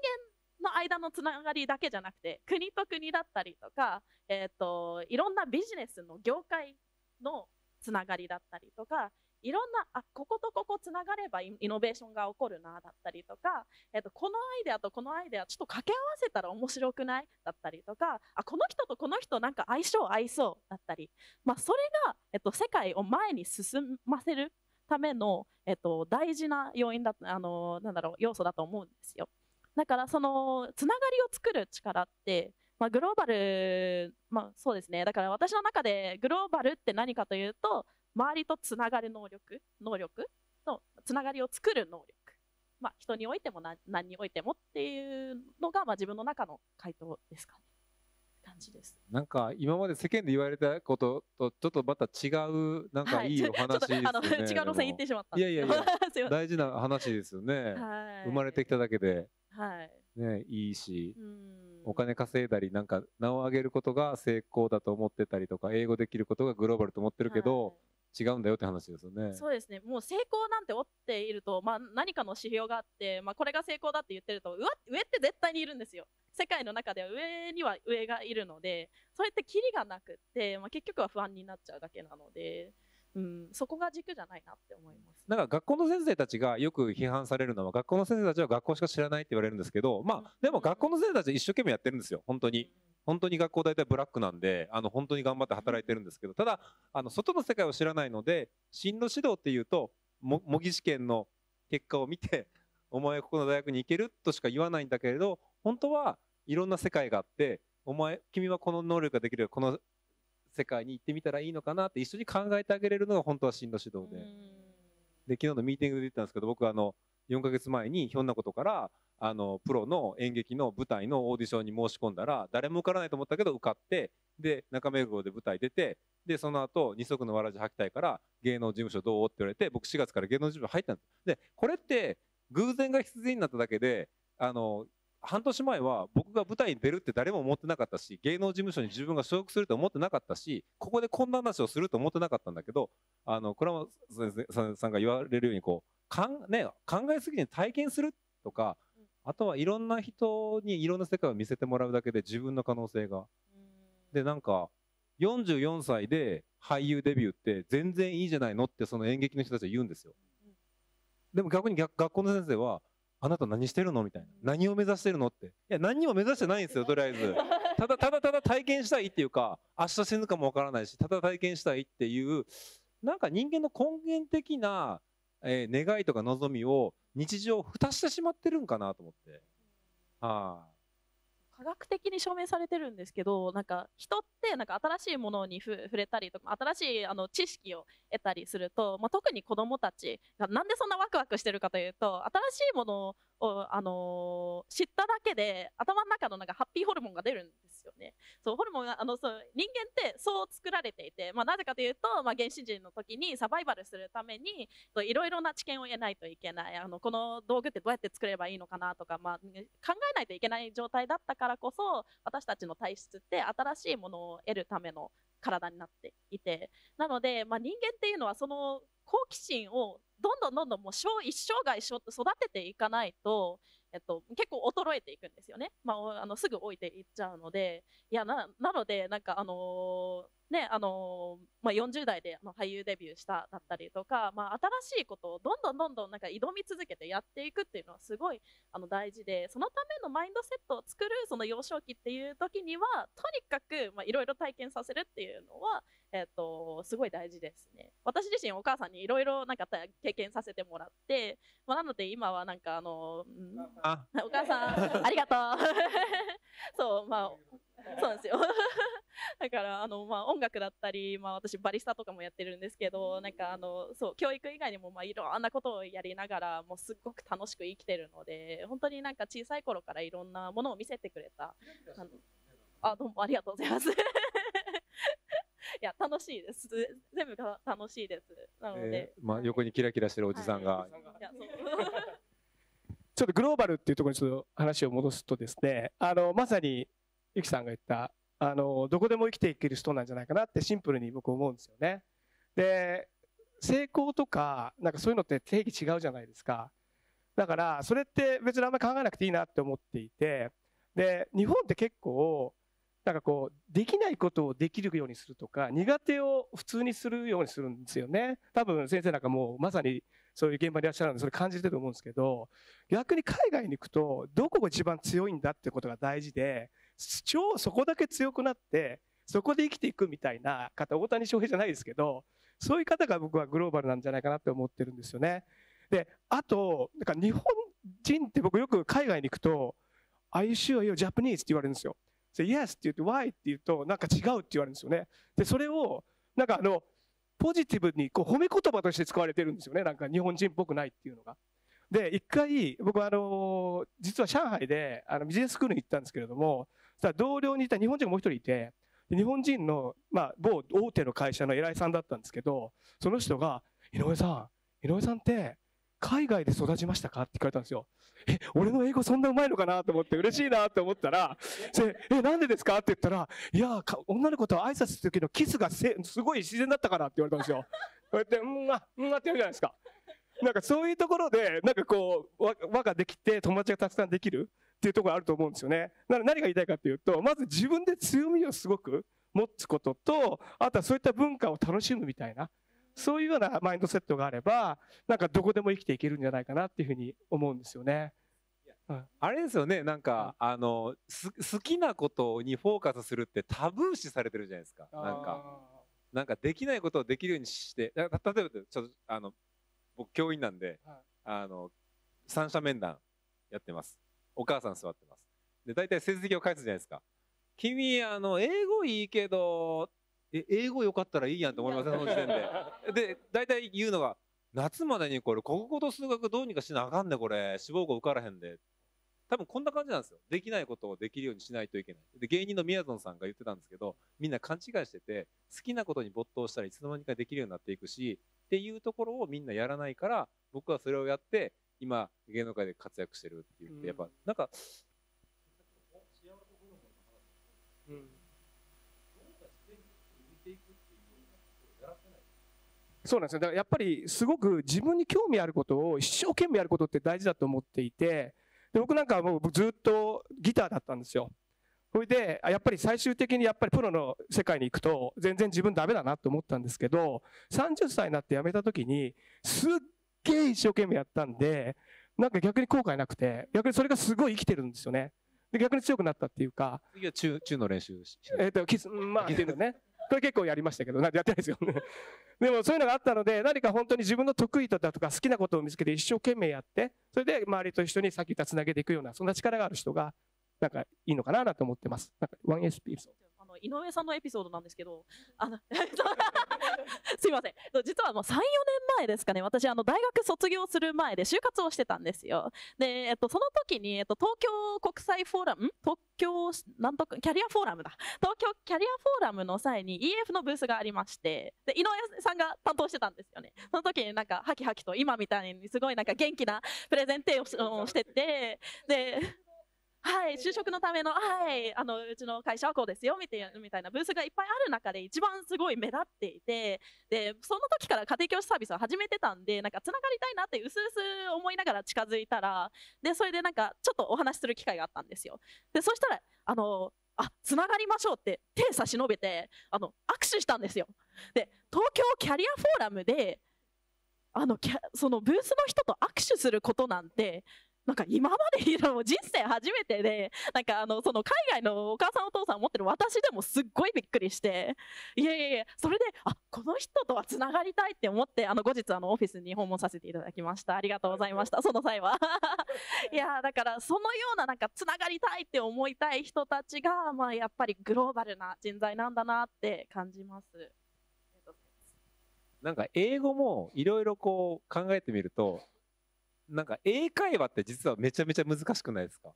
間の間のつながりだけじゃなくて国と国だったりとか、えーといろんなビジネスの業界のつながりだったりとかいろんなあこことここつながればイノベーションが起こるなだったりとか、えっと、このアイデアとこのアイデアちょっと掛け合わせたら面白くない？だったりとかあこの人とこの人なんか相性合いそう？だったり、まあ、それが、えっと、世界を前に進ませるための、えっと、大事な要因だあのなんだろう要素だと思うんですよ。だからそのつながりを作る力ってまあ、グローバル、まあ、そうですねだから私の中でグローバルって何かというと周りとつながる能力能力のつながりを作る能力、まあ、人においても何においてもっていうのが、まあ、自分の中の回答ですかね。感じです。なんか今まで世間で言われたこととちょっとまた違うなんかいいお話ですよね。ちょっとあの違う路線行ってしまった。いやいやい すいません大事な話ですよね。はい。生まれてきただけではい。ねいいし、うんお金稼いだりなんか名を上げることが成功だと思ってたりとか英語できることがグローバルと思ってるけど、違うんだよって話ですよね。そうですね、もう成功なんて追っていると、まあ、何かの指標があって、まあ、これが成功だって言ってると上、上って絶対にいるんですよ。世界の中では上には上がいるので、それってキリがなくって、まあ、結局は不安になっちゃうだけなので、うん、そこが軸じゃないなって思います。なんか学校の先生たちがよく批判されるのは学校の先生たちは学校しか知らないって言われるんですけどまあでも学校の先生たちは一生懸命やってるんですよ本当に本当に学校大体ブラックなんであの本当に頑張って働いてるんですけどただあの外の世界を知らないので進路指導っていうとも模擬試験の結果を見てお前はここの大学に行けるとしか言わないんだけれど本当はいろんな世界があってお前君はこの能力ができるこの世界に行ってみたらいいのかなって一緒に考えてあげれるのが本当は進路指導で。で昨日のミーティングで言ったんですけど僕はあの4ヶ月前にひょんなことからあのプロの演劇の舞台のオーディションに申し込んだら誰も受からないと思ったけど受かってで中目黒で舞台出てでその後二足のわらじ履きたいから芸能事務所どう？って言われて僕4月から芸能事務所入ったんですでこれって偶然が必然になっただけであの半年前は僕が舞台に出るって誰も思ってなかったし芸能事務所に自分が所属すると思ってなかったしここでこんな話をすると思ってなかったんだけどあの倉本先生さんが言われるようにこうかん、ね、考えすぎに体験するとかあとはいろんな人にいろんな世界を見せてもらうだけで自分の可能性が。でなんか44歳で俳優デビューって全然いいじゃないのってその演劇の人たちは言うんですよ。でも逆に逆学校の先生はあなた何してるの？みたいな何を目指してるの？っていや何にも目指してないんですよとりあえず。ただただただ体験したいっていうか明日死ぬかもわからないしただ体験したいっていうなんか人間の根源的な、えー願いとか望みを日常を蓋してしまってるんかなと思って。は科学的に証明されてるんですけどなんか人ってなんか新しいものにふ触れたりとか新しいあの知識を得たりすると、まあ、特に子どもたちがなんでそんなワクワクしてるかというと新しいものを、あの知っただけで頭の中のなんかハッピーホルモンが出るんですよね。そうホルモンがあのそう人間ってそう作られていて、まあ、なぜかというと、まあ、原始人の時にサバイバルするためにいろいろな知見を得ないといけないあのこの道具ってどうやって作ればいいのかなとか、まあ、考えないといけない状態だったからこそ私たちの体質って新しいものを得るための体になっていてなので、まあ、人間っていうのはその好奇心をどんどんどんどんもう生一生涯育てていかないと、えっと、結構衰えていくんですよね、まあ、あのすぐ置いていっちゃうので。いやななのでなんかあのーねあのーまあ、40代で俳優デビューしただったりとか、まあ、新しいことをどんどんどんどんなんか挑み続けてやっていくっていうのはすごいあの大事でそのためのマインドセットを作るその幼少期っていう時にはとにかくまあいろいろ体験させるっていうのは、えっとすごい大事ですね。私自身お母さんにいろいろなんかた経験させてもらって、まあ、なので今はなんかあの、うん。あお母さんありがとう。そうまあそうなんですよ だからあの、まあ、音楽だったり、まあ、私バリスタとかもやってるんですけどなんかあのそう教育以外にもまあいろんなことをやりながらもうすっごく楽しく生きてるので本当になんか小さい頃からいろんなものを見せてくれたあのあどうもありがとうございます。いや楽しいです。全部が楽しいです。なので、えーまあ、横にキラキラしてるおじさんが、い。やそう。ちょっとグローバルっていうところにちょっと話を戻すとですね、あの、まさに、ゆきさんが言った、あの、どこでも生きていける人なんじゃないかなってシンプルに僕思うんですよね。で、成功とか、なんかそういうのって定義違うじゃないですか。だから、それって別にあんまり考えなくていいなって思っていて、で、日本って結構、なんかこう、できないことをできるようにするとか、苦手を普通にするようにするんですよね。多分先生なんかもうまさにそういう現場にいらっしゃるので、それ感じてると思うんですけど、逆に海外に行くと、どこが一番強いんだってことが大事で、超そこだけ強くなって、そこで生きていくみたいな方、大谷翔平じゃないですけど、そういう方が僕はグローバルなんじゃないかなって思ってるんですよね。で、あと、なんか日本人って僕よく海外に行くと、Are you sure you're Japanese? って言われるんですよ。で yes って言って why って言うとなんか違うって言われるんですよね。で、それをなんかあのポジティブにこう褒め言葉として使われてるんですよね。なんか日本人っぽくないっていうのが。で、一回僕はあの実は上海であのビジネススクールに行ったんですけれども、ら同僚にいた日本人がもう一人いて、日本人の、まあ、某大手の会社の偉いさんだったんですけど、その人が、井上さん、井上さんって、海外で育ちましたかって聞かれたんですよ。え、俺の英語そんなうまいのかなと思って嬉しいなと思ったら、え、なんでですか？って言ったら、いや女の子と挨拶する時のキスがせすごい自然だったからって言われたんですよ。こうやって、うんが、うんがってやるじゃないですか。なんかそういうところで、なんかこう、輪ができて友達がたくさんできるっていうところあると思うんですよね。な何が言いたいかっていうと、まず自分で強みをすごく持つことと、あとはそういった文化を楽しむみたいな、そういうようなマインドセットがあれば、なんかどこでも生きていけるんじゃないかなっていうふうに思うんですよね。あれですよね。なんか、あのす好きなことにフォーカスするってタブー視されてるじゃないですか。なんかなんかできないことをできるようにしてだ例えばちょっとあの僕教員なんで、はい。あの三者面談やってますお母さん座ってます。で大体成績を返すじゃないですか。君あの英語いいけどえ英語よかったらいいやんと思いません？その時点で。で大体言うのが夏までにこれ国語と数学どうにかしなあかんねこれ。志望校受からへんで。多分こんな感じなんですよ。できないことをできるようにしないといけない。で芸人のみやぞんさんが言ってたんですけどみんな勘違いしてて好きなことに没頭したらいつの間にかできるようになっていくしっていうところをみんなやらないから僕はそれをやって今芸能界で活躍してるって言って、うんやっぱなんかそうなんですよ。だからやっぱりすごく自分に興味あることを一生懸命やることって大事だと思っていて、で僕なんかはもうずっとギターだったんですよ。それで、あやっぱり最終的にやっぱりプロの世界に行くと全然自分ダメだなと思ったんですけど、30歳になって辞めた時にすっげえ一生懸命やったんで、なんか逆に後悔なくて、逆にそれがすごい生きてるんですよね。で逆に強くなったっていうか、次は中中の練習しえっ、と、キス、うんまあ、っていうのね。これ結構やりましたけど、なんてやってないですよ。でもそういうのがあったので、何か本当に自分の得意だとか好きなことを見つけて一生懸命やって、それで周りと一緒にさっき言ったつなげていくような、そんな力がある人が、なんかいいのかなと思ってます。なんか 1SP そうあの井上さんのエピソードなんですけど、あの すいません。実はもう3、4年前ですかね、私、あの大学卒業する前で就活をしてたんですよ。で、えっと、その時に、えっと、東京国際フォーラム、東京、なんとか、キャリアフォーラムだ。東京キャリアフォーラムの際に EF のブースがありまして、で、井上さんが担当してたんですよね。その時になんか、ハキハキと今みたいにすごいなんか元気なプレゼンテーションをしてて、で、はい、就職のための、はい、あの、うちの会社はこうですよ、みたいな、みたいなブースがいっぱいある中で一番すごい目立っていて、で、その時から家庭教師サービスを始めてたんで、なんか繋がりたいなってうすうす思いながら近づいたら、で、それでなんかちょっとお話しする機会があったんですよ。で、そしたら、あの、あ、繋がりましょうって手差し伸べて、あの、握手したんですよ。で、東京キャリアフォーラムで、あの、そのブースの人と握手することなんて、なんか今までいるのも人生初めてで、なんかあの、その海外のお母さんお父さんを持ってる私でもすっごいびっくりして、いやいやいや、それで、あ、この人とはつながりたいって思って、あの、後日あの、オフィスに訪問させていただきました。ありがとうございました。その際は。いやーだから、そのようななんかつながりたいって思いたい人たちが、まあやっぱりグローバルな人材なんだなって感じます。なんか英語もいろいろこう考えてみるとなんか英会話って実はめちゃめちゃ難しくないですか？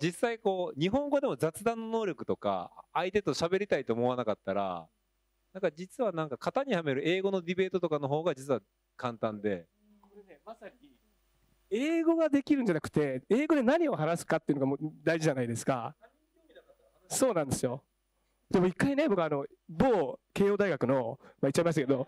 実際こう日本語でも雑談の能力とか相手と喋りたいと思わなかったらなんか実はなんか型にはめる英語のディベートとかの方が実は簡単でこれね、まさに、英語ができるんじゃなくて、英語で何を話すかっていうのがもう大事じゃないですか。そうなんですよ。でも一回ね、僕あの、某慶応大学の、まあ、言っちゃいましたけど、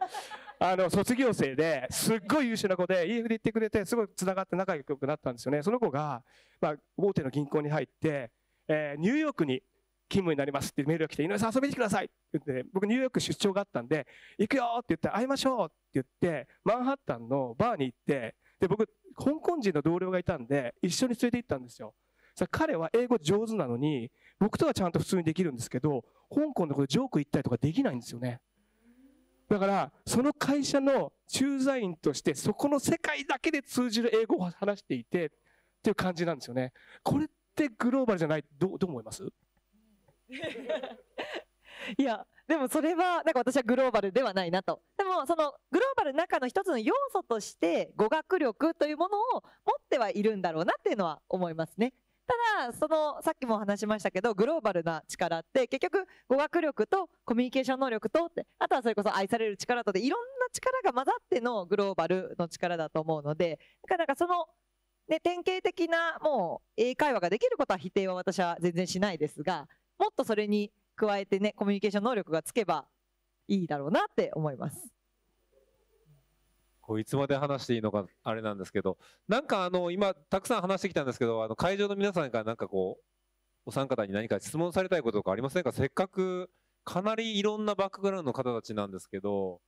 あの、卒業生ですっごい優秀な子で、EF で言ってくれて、すごい繋がって仲良くなったんですよね。その子が、まあ、大手の銀行に入って、えーニューヨークに勤務になりますってメールが来て、井上さん遊びに来てくださいって言って、僕ニューヨーク出張があったんで、行くよって言って、会いましょうって言って、マンハッタンのバーに行って、で、僕、香港人の同僚がいたんで、一緒に連れて行ったんですよ。そしたら彼は英語上手なのに、僕とはちゃんと普通にできるんですけど、香港のことジョーク言ったりとかできないんですよね。だから、その会社の駐在員として、そこの世界だけで通じる英語を話していて、っていう感じなんですよね。これってグローバルじゃない、どう、どう思います？いや、でもそれは、なんか私はグローバルではないなと。でも、そのグローバルの中の一つの要素として、語学力というものを持ってはいるんだろうなっていうのは思いますね。ただそのさっきも話しましたけどグローバルな力って結局語学力とコミュニケーション能力とってあとはそれこそ愛される力とでいろんな力が混ざってのグローバルの力だと思うのでだかなかその、ね、典型的なもう英会話ができることは否定は私は全然しないですがもっとそれに加えてねコミュニケーション能力がつけばいいだろうなって思います。こういつまで話していいのかあれなんですけどなんかあの今たくさん話してきたんですけどあの会場の皆さんからなんかこうお三方に何か質問されたいこととかありませんか？せっかくかなりいろんなバックグラウンドの方たちなんですけど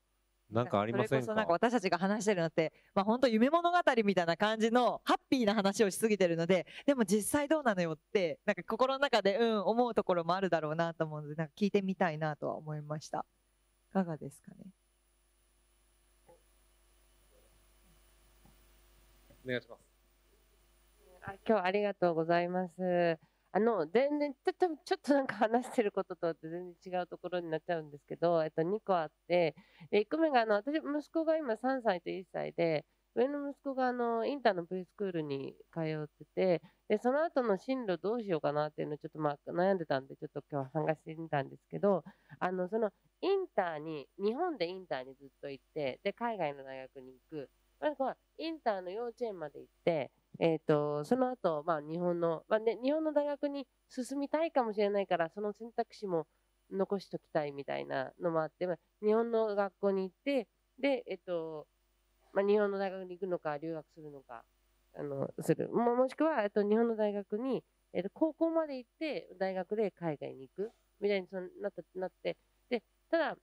なんかありませんそれこそなんか私たちが話してるのって、まあ、本当夢物語みたいな感じのハッピーな話をしすぎてるのででも実際どうなのよってなんか心の中でうん思うところもあるだろうなと思うのでなんか聞いてみたいなとは思いました。いかがですかね？お願いしますあ今日はありがとうございます。あの全然ちょっとちょっとなんか話してることと全然違うところになっちゃうんですけど、えっと2個あって、で1個目があの私息子が今3歳と1歳で、上の息子があのインターのプリスクールに通ってて、でその後の進路どうしようかなっていうのをちょっとまあ悩んでたんでちょっと今日は参加してみたんですけど、あのそのインターに日本でインターにずっと行って、で海外の大学に行く。まずはインターの幼稚園まで行って、えー、とその後、まあ日本の、まあね、日本の大学に進みたいかもしれないからその選択肢も残しときたいみたいなのもあって、まあ、日本の学校に行ってで、えっ、とまあ、日本の大学に行くのか留学するのかあのする。ももしくは、えっと、日本の大学に、えっと、高校まで行って大学で海外に行くみたいにそなったなってでただ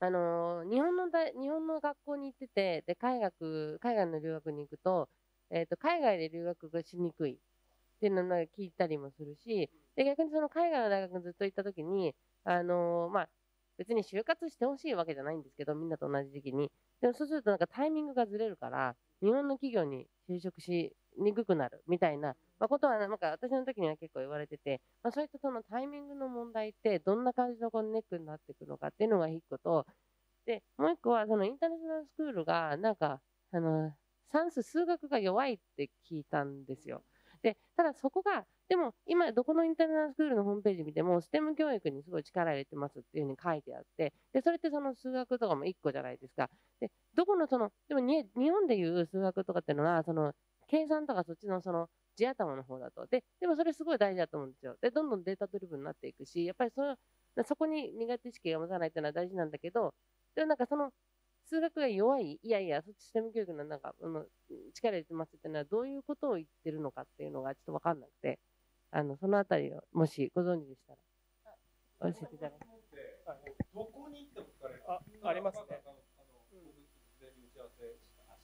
あのー日本の大日本の学校に行っててで海学海外の留学に行くと,、えー、と海外で留学がしにくい。っていうのを聞いたりもするしで逆にその海外の大学にずっと行った時に、あのーまあ、別に就活してほしいわけじゃないんですけどみんなと同じ時期にでもそうするとなんかタイミングがずれるから日本の企業に就職しにくくなるみたいな、まあ、ことはなんか私の時には結構言われてて、まあ、そういったそのタイミングの問題ってどんな感じのこのネックになっていくのかっていうのが一個とでもう一個はそのインターナショナルスクールがなんかあの算数数学が弱いって聞いたんですよ。でただそこがでも今どこのインターナショナルスクールのホームページ見ても STEM 教育にすごい力入れてますっていうふうに書いてあってでそれってその数学とかも1個じゃないですか。でどこのそのでも日本でいう数学とかっていうのはその計算とかそっちのその地頭の方だとででもそれすごい大事だと思うんですよ。でどんどんデータドリブンになっていくしやっぱりそそこに苦手意識が持たないっていうのは大事なんだけどでもなんかその数学が弱い、いやいや、そっちシステム教育のなんか、うん、力入れてますっていうのはどういうことを言ってるのかっていうのがちょっとわかんなくて、あの、そのあたりをもしご存知でしたら、教えていただきどこに行っても聞かれる。あありますね。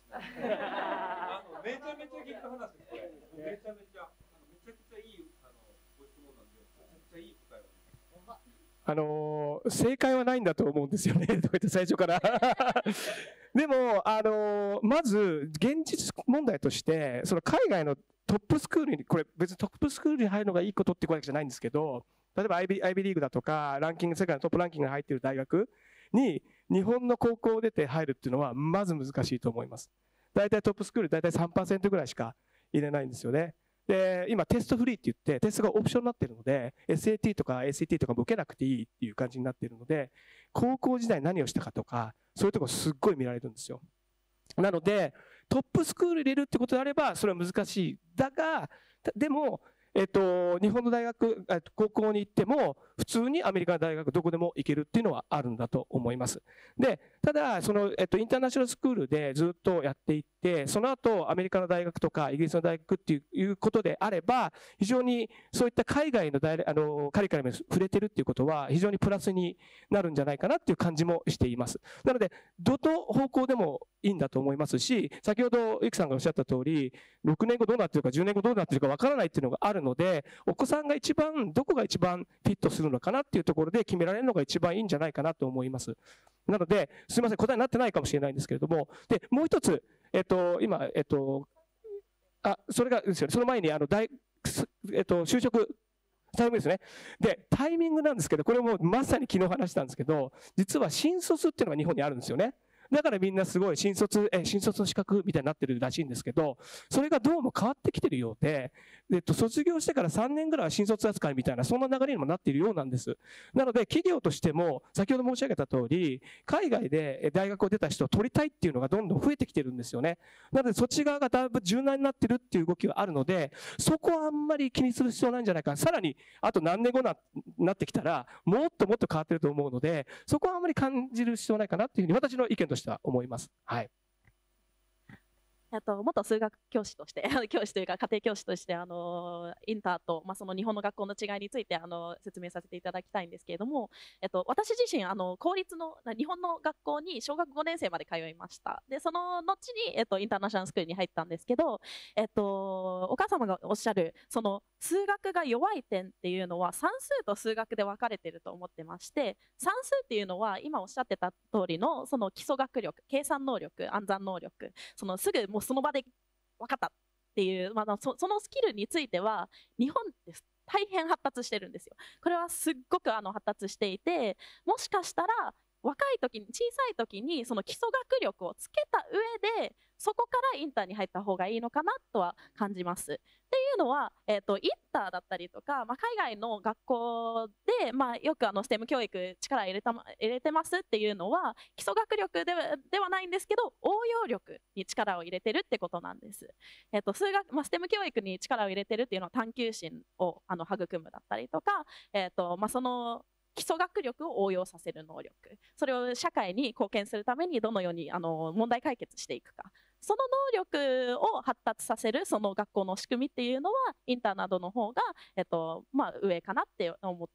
あのめちゃめちゃ聞く話ですこれ。めちゃめちゃあのめちゃくちゃいいあのご質問なんでめちゃくちゃいい答えをあのー正解はないんだと思うんですよね、とか言って最初から。でも、あのーまず、現実問題として、その海外のトップスクールに、これ別にトップスクールに入るのがいいことってわけじゃないんですけど、例えば IB, IB リーグだとか、ランキング、世界のトップランキングに入っている大学に、日本の高校を出て入るっていうのは、まず難しいと思います。大体トップスクール、大体3%ぐらいしか入れないんですよね。で、今テストフリーって言って、テストがオプションになってるので、SAT とか ACT とかも受けなくていいっていう感じになってるので、高校時代何をしたかとか、そういうとこすっごい見られるんですよ。なので、トップスクール入れるってことであれば、それは難しい。だが、でも、えっと、日本の大学、えっと高校に行っても、普通にアメリカの大学どこでも行けるっていうのはあるんだと思います。で、ただ、その、えっと、インターナショナルスクールでずっとやっていって、その後、アメリカの大学とか、イギリスの大学っていうことであれば、非常にそういった海外の大あのカリキュラムに触れてるっていうことは、非常にプラスになるんじゃないかなっていう感じもしています。なので、どの方向でもいいんだと思いますし、先ほどゆきさんがおっしゃった通り、6年後どうなってるか、10年後どうなってるかわからないっていうのがあるので、お子さんが一番、どこが一番フィットするのかなっていうところで決められるのが一番いいんじゃないかなと思います。なので、すみません、答えになってないかもしれないんですけれども、で、もう一つ、えっと、今、えっと、あ、それがですよね、その前に、あの、大、えっと、就職、タイミングですね。で、タイミングなんですけど、これもまさに昨日話したんですけど、実は新卒っていうのが日本にあるんですよね。だからみんなすごい新卒、え、新卒の資格みたいになってるらしいんですけど、それがどうも変わってきてるようで、えっと、卒業してから3年ぐらいは新卒扱いみたいな、そんな流れにもなっているようなんです。なので、企業としても、先ほど申し上げた通り、海外で大学を出た人を取りたいっていうのがどんどん増えてきてるんですよね。なので、そっち側がだいぶ柔軟になってるっていう動きはあるので、そこはあんまり気にする必要ないんじゃないか。さらに、あと何年後な、なってきたら、もっともっと変わってると思うので、そこはあんまり感じる必要ないかなっていうふうに、私の意見としては思います。はい。えっと、元数学教師として、教師というか家庭教師として、あのインターと、まあ、その日本の学校の違いについてあの説明させていただきたいんですけれども、えっと、私自身あの公立の日本の学校に小学5年生まで通いました。でその後に、えっと、インターナショナルスクールに入ったんですけど、えっと、お母様がおっしゃるその数学が弱い点っていうのは算数と数学で分かれてると思ってまして算数っていうのは今おっしゃってた通りのその基礎学力計算能力暗算能力そのすぐもうその場で分かったっていう、まあ、そそのスキルについては日本って大変発達してるんですよ。これはすっごくあの発達していてもしかしたら若い時に小さい時にその基礎学力をつけた上でそこからインターに入った方がいいのかなとは感じます。っていうのは、えーと、インターだったりとか、まあ、海外の学校で、まあ、よくあの STEM 教育力入れた入れてますっていうのは基礎学力ではではないんですけど応用力に力を入れてるってことなんです。えーと、数学、まあ、STEM 教育に力を入れてるっていうのは探求心をあの育むだったりとか、えーとまあ、その基礎学力を応用させる能力それを社会に貢献するためにどのようにあの問題解決していくかその能力を発達させるその学校の仕組みっていうのはインターなどの方が、えっとまあ、上かなって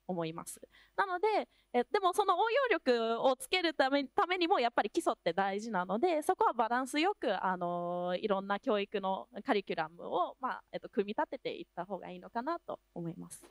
思います。なのでえでもその応用力をつけるためためにもやっぱり基礎って大事なのでそこはバランスよく、あのいろんな教育のカリキュラムを、まあえっと、組み立てていった方がいいのかなと思います。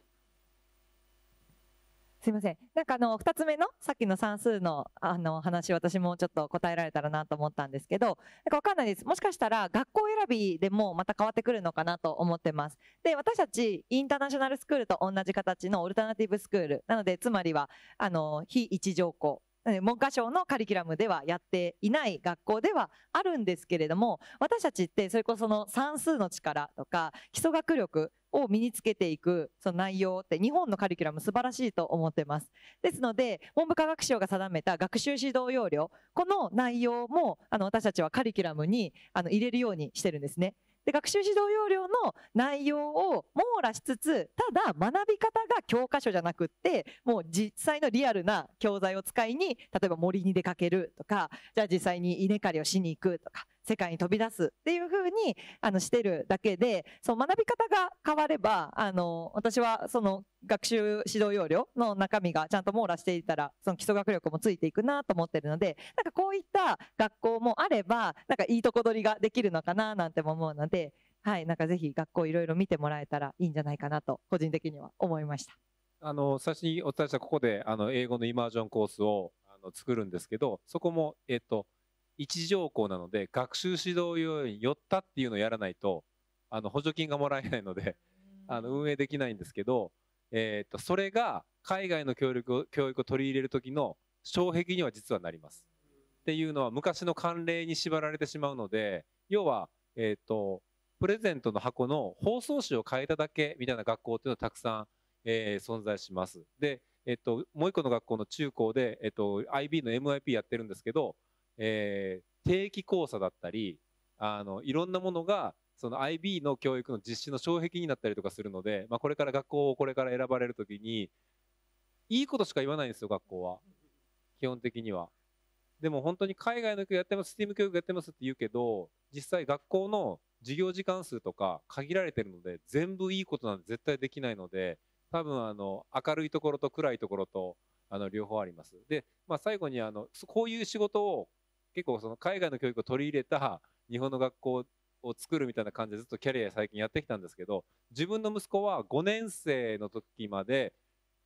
すいません。なんかあの、二つ目の、さっきの算数のあの話、私もちょっと答えられたらなと思ったんですけど、なんかわかんないです。もしかしたら学校選びでもまた変わってくるのかなと思ってます。で、私たち、インターナショナルスクールと同じ形のオルタナティブスクール。なので、つまりは、あの、非一条校。文科省のカリキュラムではやっていない学校ではあるんですけれども私たちってそれこその算数の力とか基礎学力を身につけていくその内容って日本のカリキュラム素晴らしいと思ってます。ですので文部科学省が定めた学習指導要領この内容もあの私たちはカリキュラムにあの入れるようにしてるんですね。で学習指導要領の内容を網羅しつつただ学び方が教科書じゃなくってもう実際のリアルな教材を使いに例えば森に出かけるとかじゃあ実際に稲刈りをしに行くとか世界に飛び出すっていうふうにあのしてるだけでその学び方が変わればあの私はその学習指導要領の中身がちゃんと網羅していたらその基礎学力もついていくなと思ってるのでなんかこういった学校もあればなんかいいとこ取りができるのかななんても思うので、はい、なんかぜひ学校いろいろ見てもらえたらいいんじゃないかなと個人的には思いました。あの最初にお伝えしたここであの英語のイマージョンコースをあの作るんですけどそこもえっ、と一条項なので学習指導要に寄ったっていうのをやらないとあの補助金がもらえないのであの運営できないんですけど、えー、とそれが海外の教育を教育を取り入れる時の障壁には実はなります。っていうのは昔の慣例に縛られてしまうので要は、えーと、プレゼントの箱の包装紙を変えただけみたいな学校っていうのはたくさん、えー、存在します。で、えっ、ー、と、もう一個の学校の中高で、えっ、ー、と、IB の MIP やってるんですけど、えー、定期考査だったりあのいろんなものがその IB の教育の実施の障壁になったりとかするので、まあ、これから学校をこれから選ばれる時にいいことしか言わないんですよ学校は基本的には。でも本当に海外の教育やってます STEAM 教育やってますって言うけど実際学校の授業時間数とか限られてるので全部いいことなんて絶対できないので多分あの明るいところと暗いところとあの両方あります。で、まあ、最後にあのこういう仕事を結構その海外の教育を取り入れた日本の学校を作るみたいな感じでずっとキャリア最近やってきたんですけど自分の息子は5年生の時まで、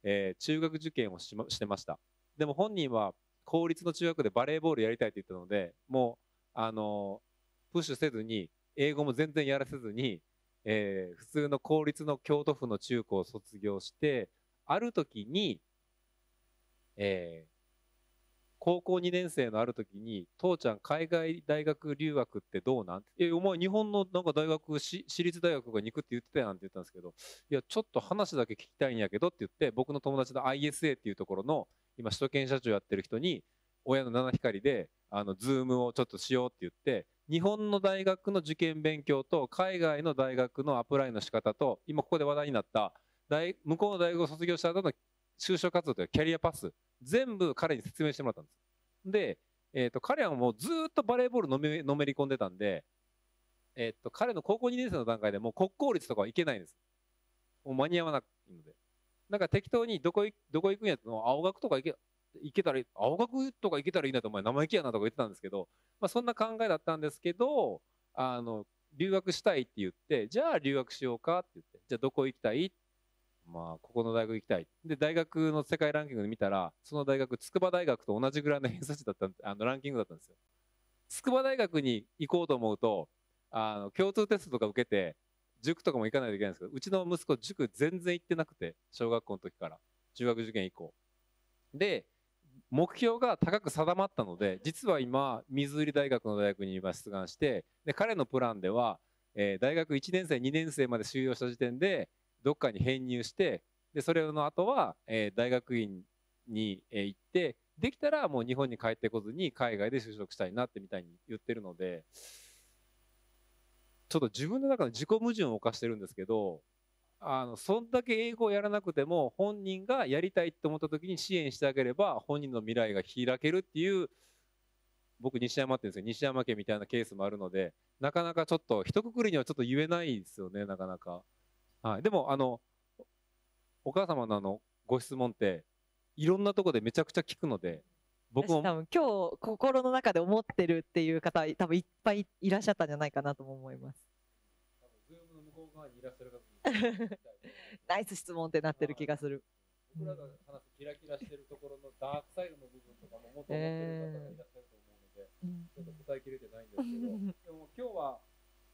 えー、中学受験をし,、してました。でも本人は公立の中学でバレーボールやりたいって言ったのでもうあのプッシュせずに英語も全然やらせずに、えー、普通の公立の京都府の中高を卒業してある時に、えー、高校2年生のある時に「父ちゃん海外大学留学ってどうなん?」いやお前日本のなんか大学私立大学がに行くって言ってたやん」って言ったんですけど「いやちょっと話だけ聞きたいんやけど」って言って僕の友達の ISA っていうところの今首都圏社長やってる人に親の七光であのズームをちょっとしようって言って日本の大学の受験勉強と海外の大学のアプライの仕方と今ここで話題になった大向こうの大学を卒業した後の就職活動というキャリアパス全部彼に説明してもらったんです。で、えー、と彼はもうずっとバレーボールのめのめり込んでたんで、えー、と彼の高校2年生の段階でもう国公立とかはいけないんです。もう間に合わないので。なんか適当にどこどこ行くんやったの青学とか行け行けたら青学とか行けたらいいなとお前生意気やなとか言ってたんですけど、まあ、そんな考えだったんですけどあの留学したいって言ってじゃあ留学しようかって言ってじゃあどこ行きたいまあここの大学行きたい。で大学の世界ランキングで見たらその大学筑波大学と同じぐらいの偏差値だった あのランキングだったんですよ。筑波大学に行こうと思うとあの共通テストとか受けて塾とかも行かないといけないんですけどうちの息子塾全然行ってなくて小学校の時から中学受験以降。で目標が高く定まったので実は今水売大学の大学に今出願してで彼のプランでは、えー、大学1年生2年生まで修了した時点でどっかに編入してでそれの後は、えー、大学院に、えー、行ってできたらもう日本に帰ってこずに海外で就職したいなってみたいに言ってるのでちょっと自分の中で自己矛盾を犯してるんですけどあのそんだけ英語をやらなくても本人がやりたいって思った時に支援してあげれば本人の未来が開けるっていう僕西山って言うんですよ西山家みたいなケースもあるのでなかなかちょっと一括りにはちょっと言えないですよねなかなか。はい、でもあのお母様のあのご質問っていろんなとこでめちゃくちゃ聞くので僕も。多分今日心の中で思ってるっていう方多分いっぱいいらっしゃったんじゃないかなとも思います。ナイス質問ってなってる気がする。僕らが話すキラキラしてるところのダークサイドの部分とかももっと思ってる方がいらっしゃると思うので、ちょっと答えきれてないんですけど、でも今日は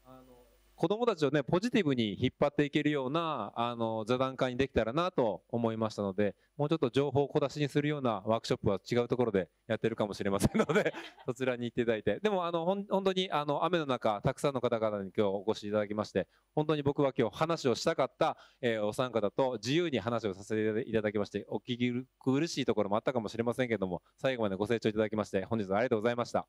あの子供たちをね、ポジティブに引っ張っていけるような、あの、座談会にできたらなと思いましたので、もうちょっと情報を小出しにするようなワークショップは違うところでやってるかもしれませんので、そちらに行っていただいて。でも、あの、本当に、あの、雨の中、たくさんの方々に今日お越しいただきまして、本当に僕は今日話をしたかった、えー、お三方と自由に話をさせていただきまして、お聞き苦しいところもあったかもしれませんけども、最後までご清聴いただきまして、本日はありがとうございました。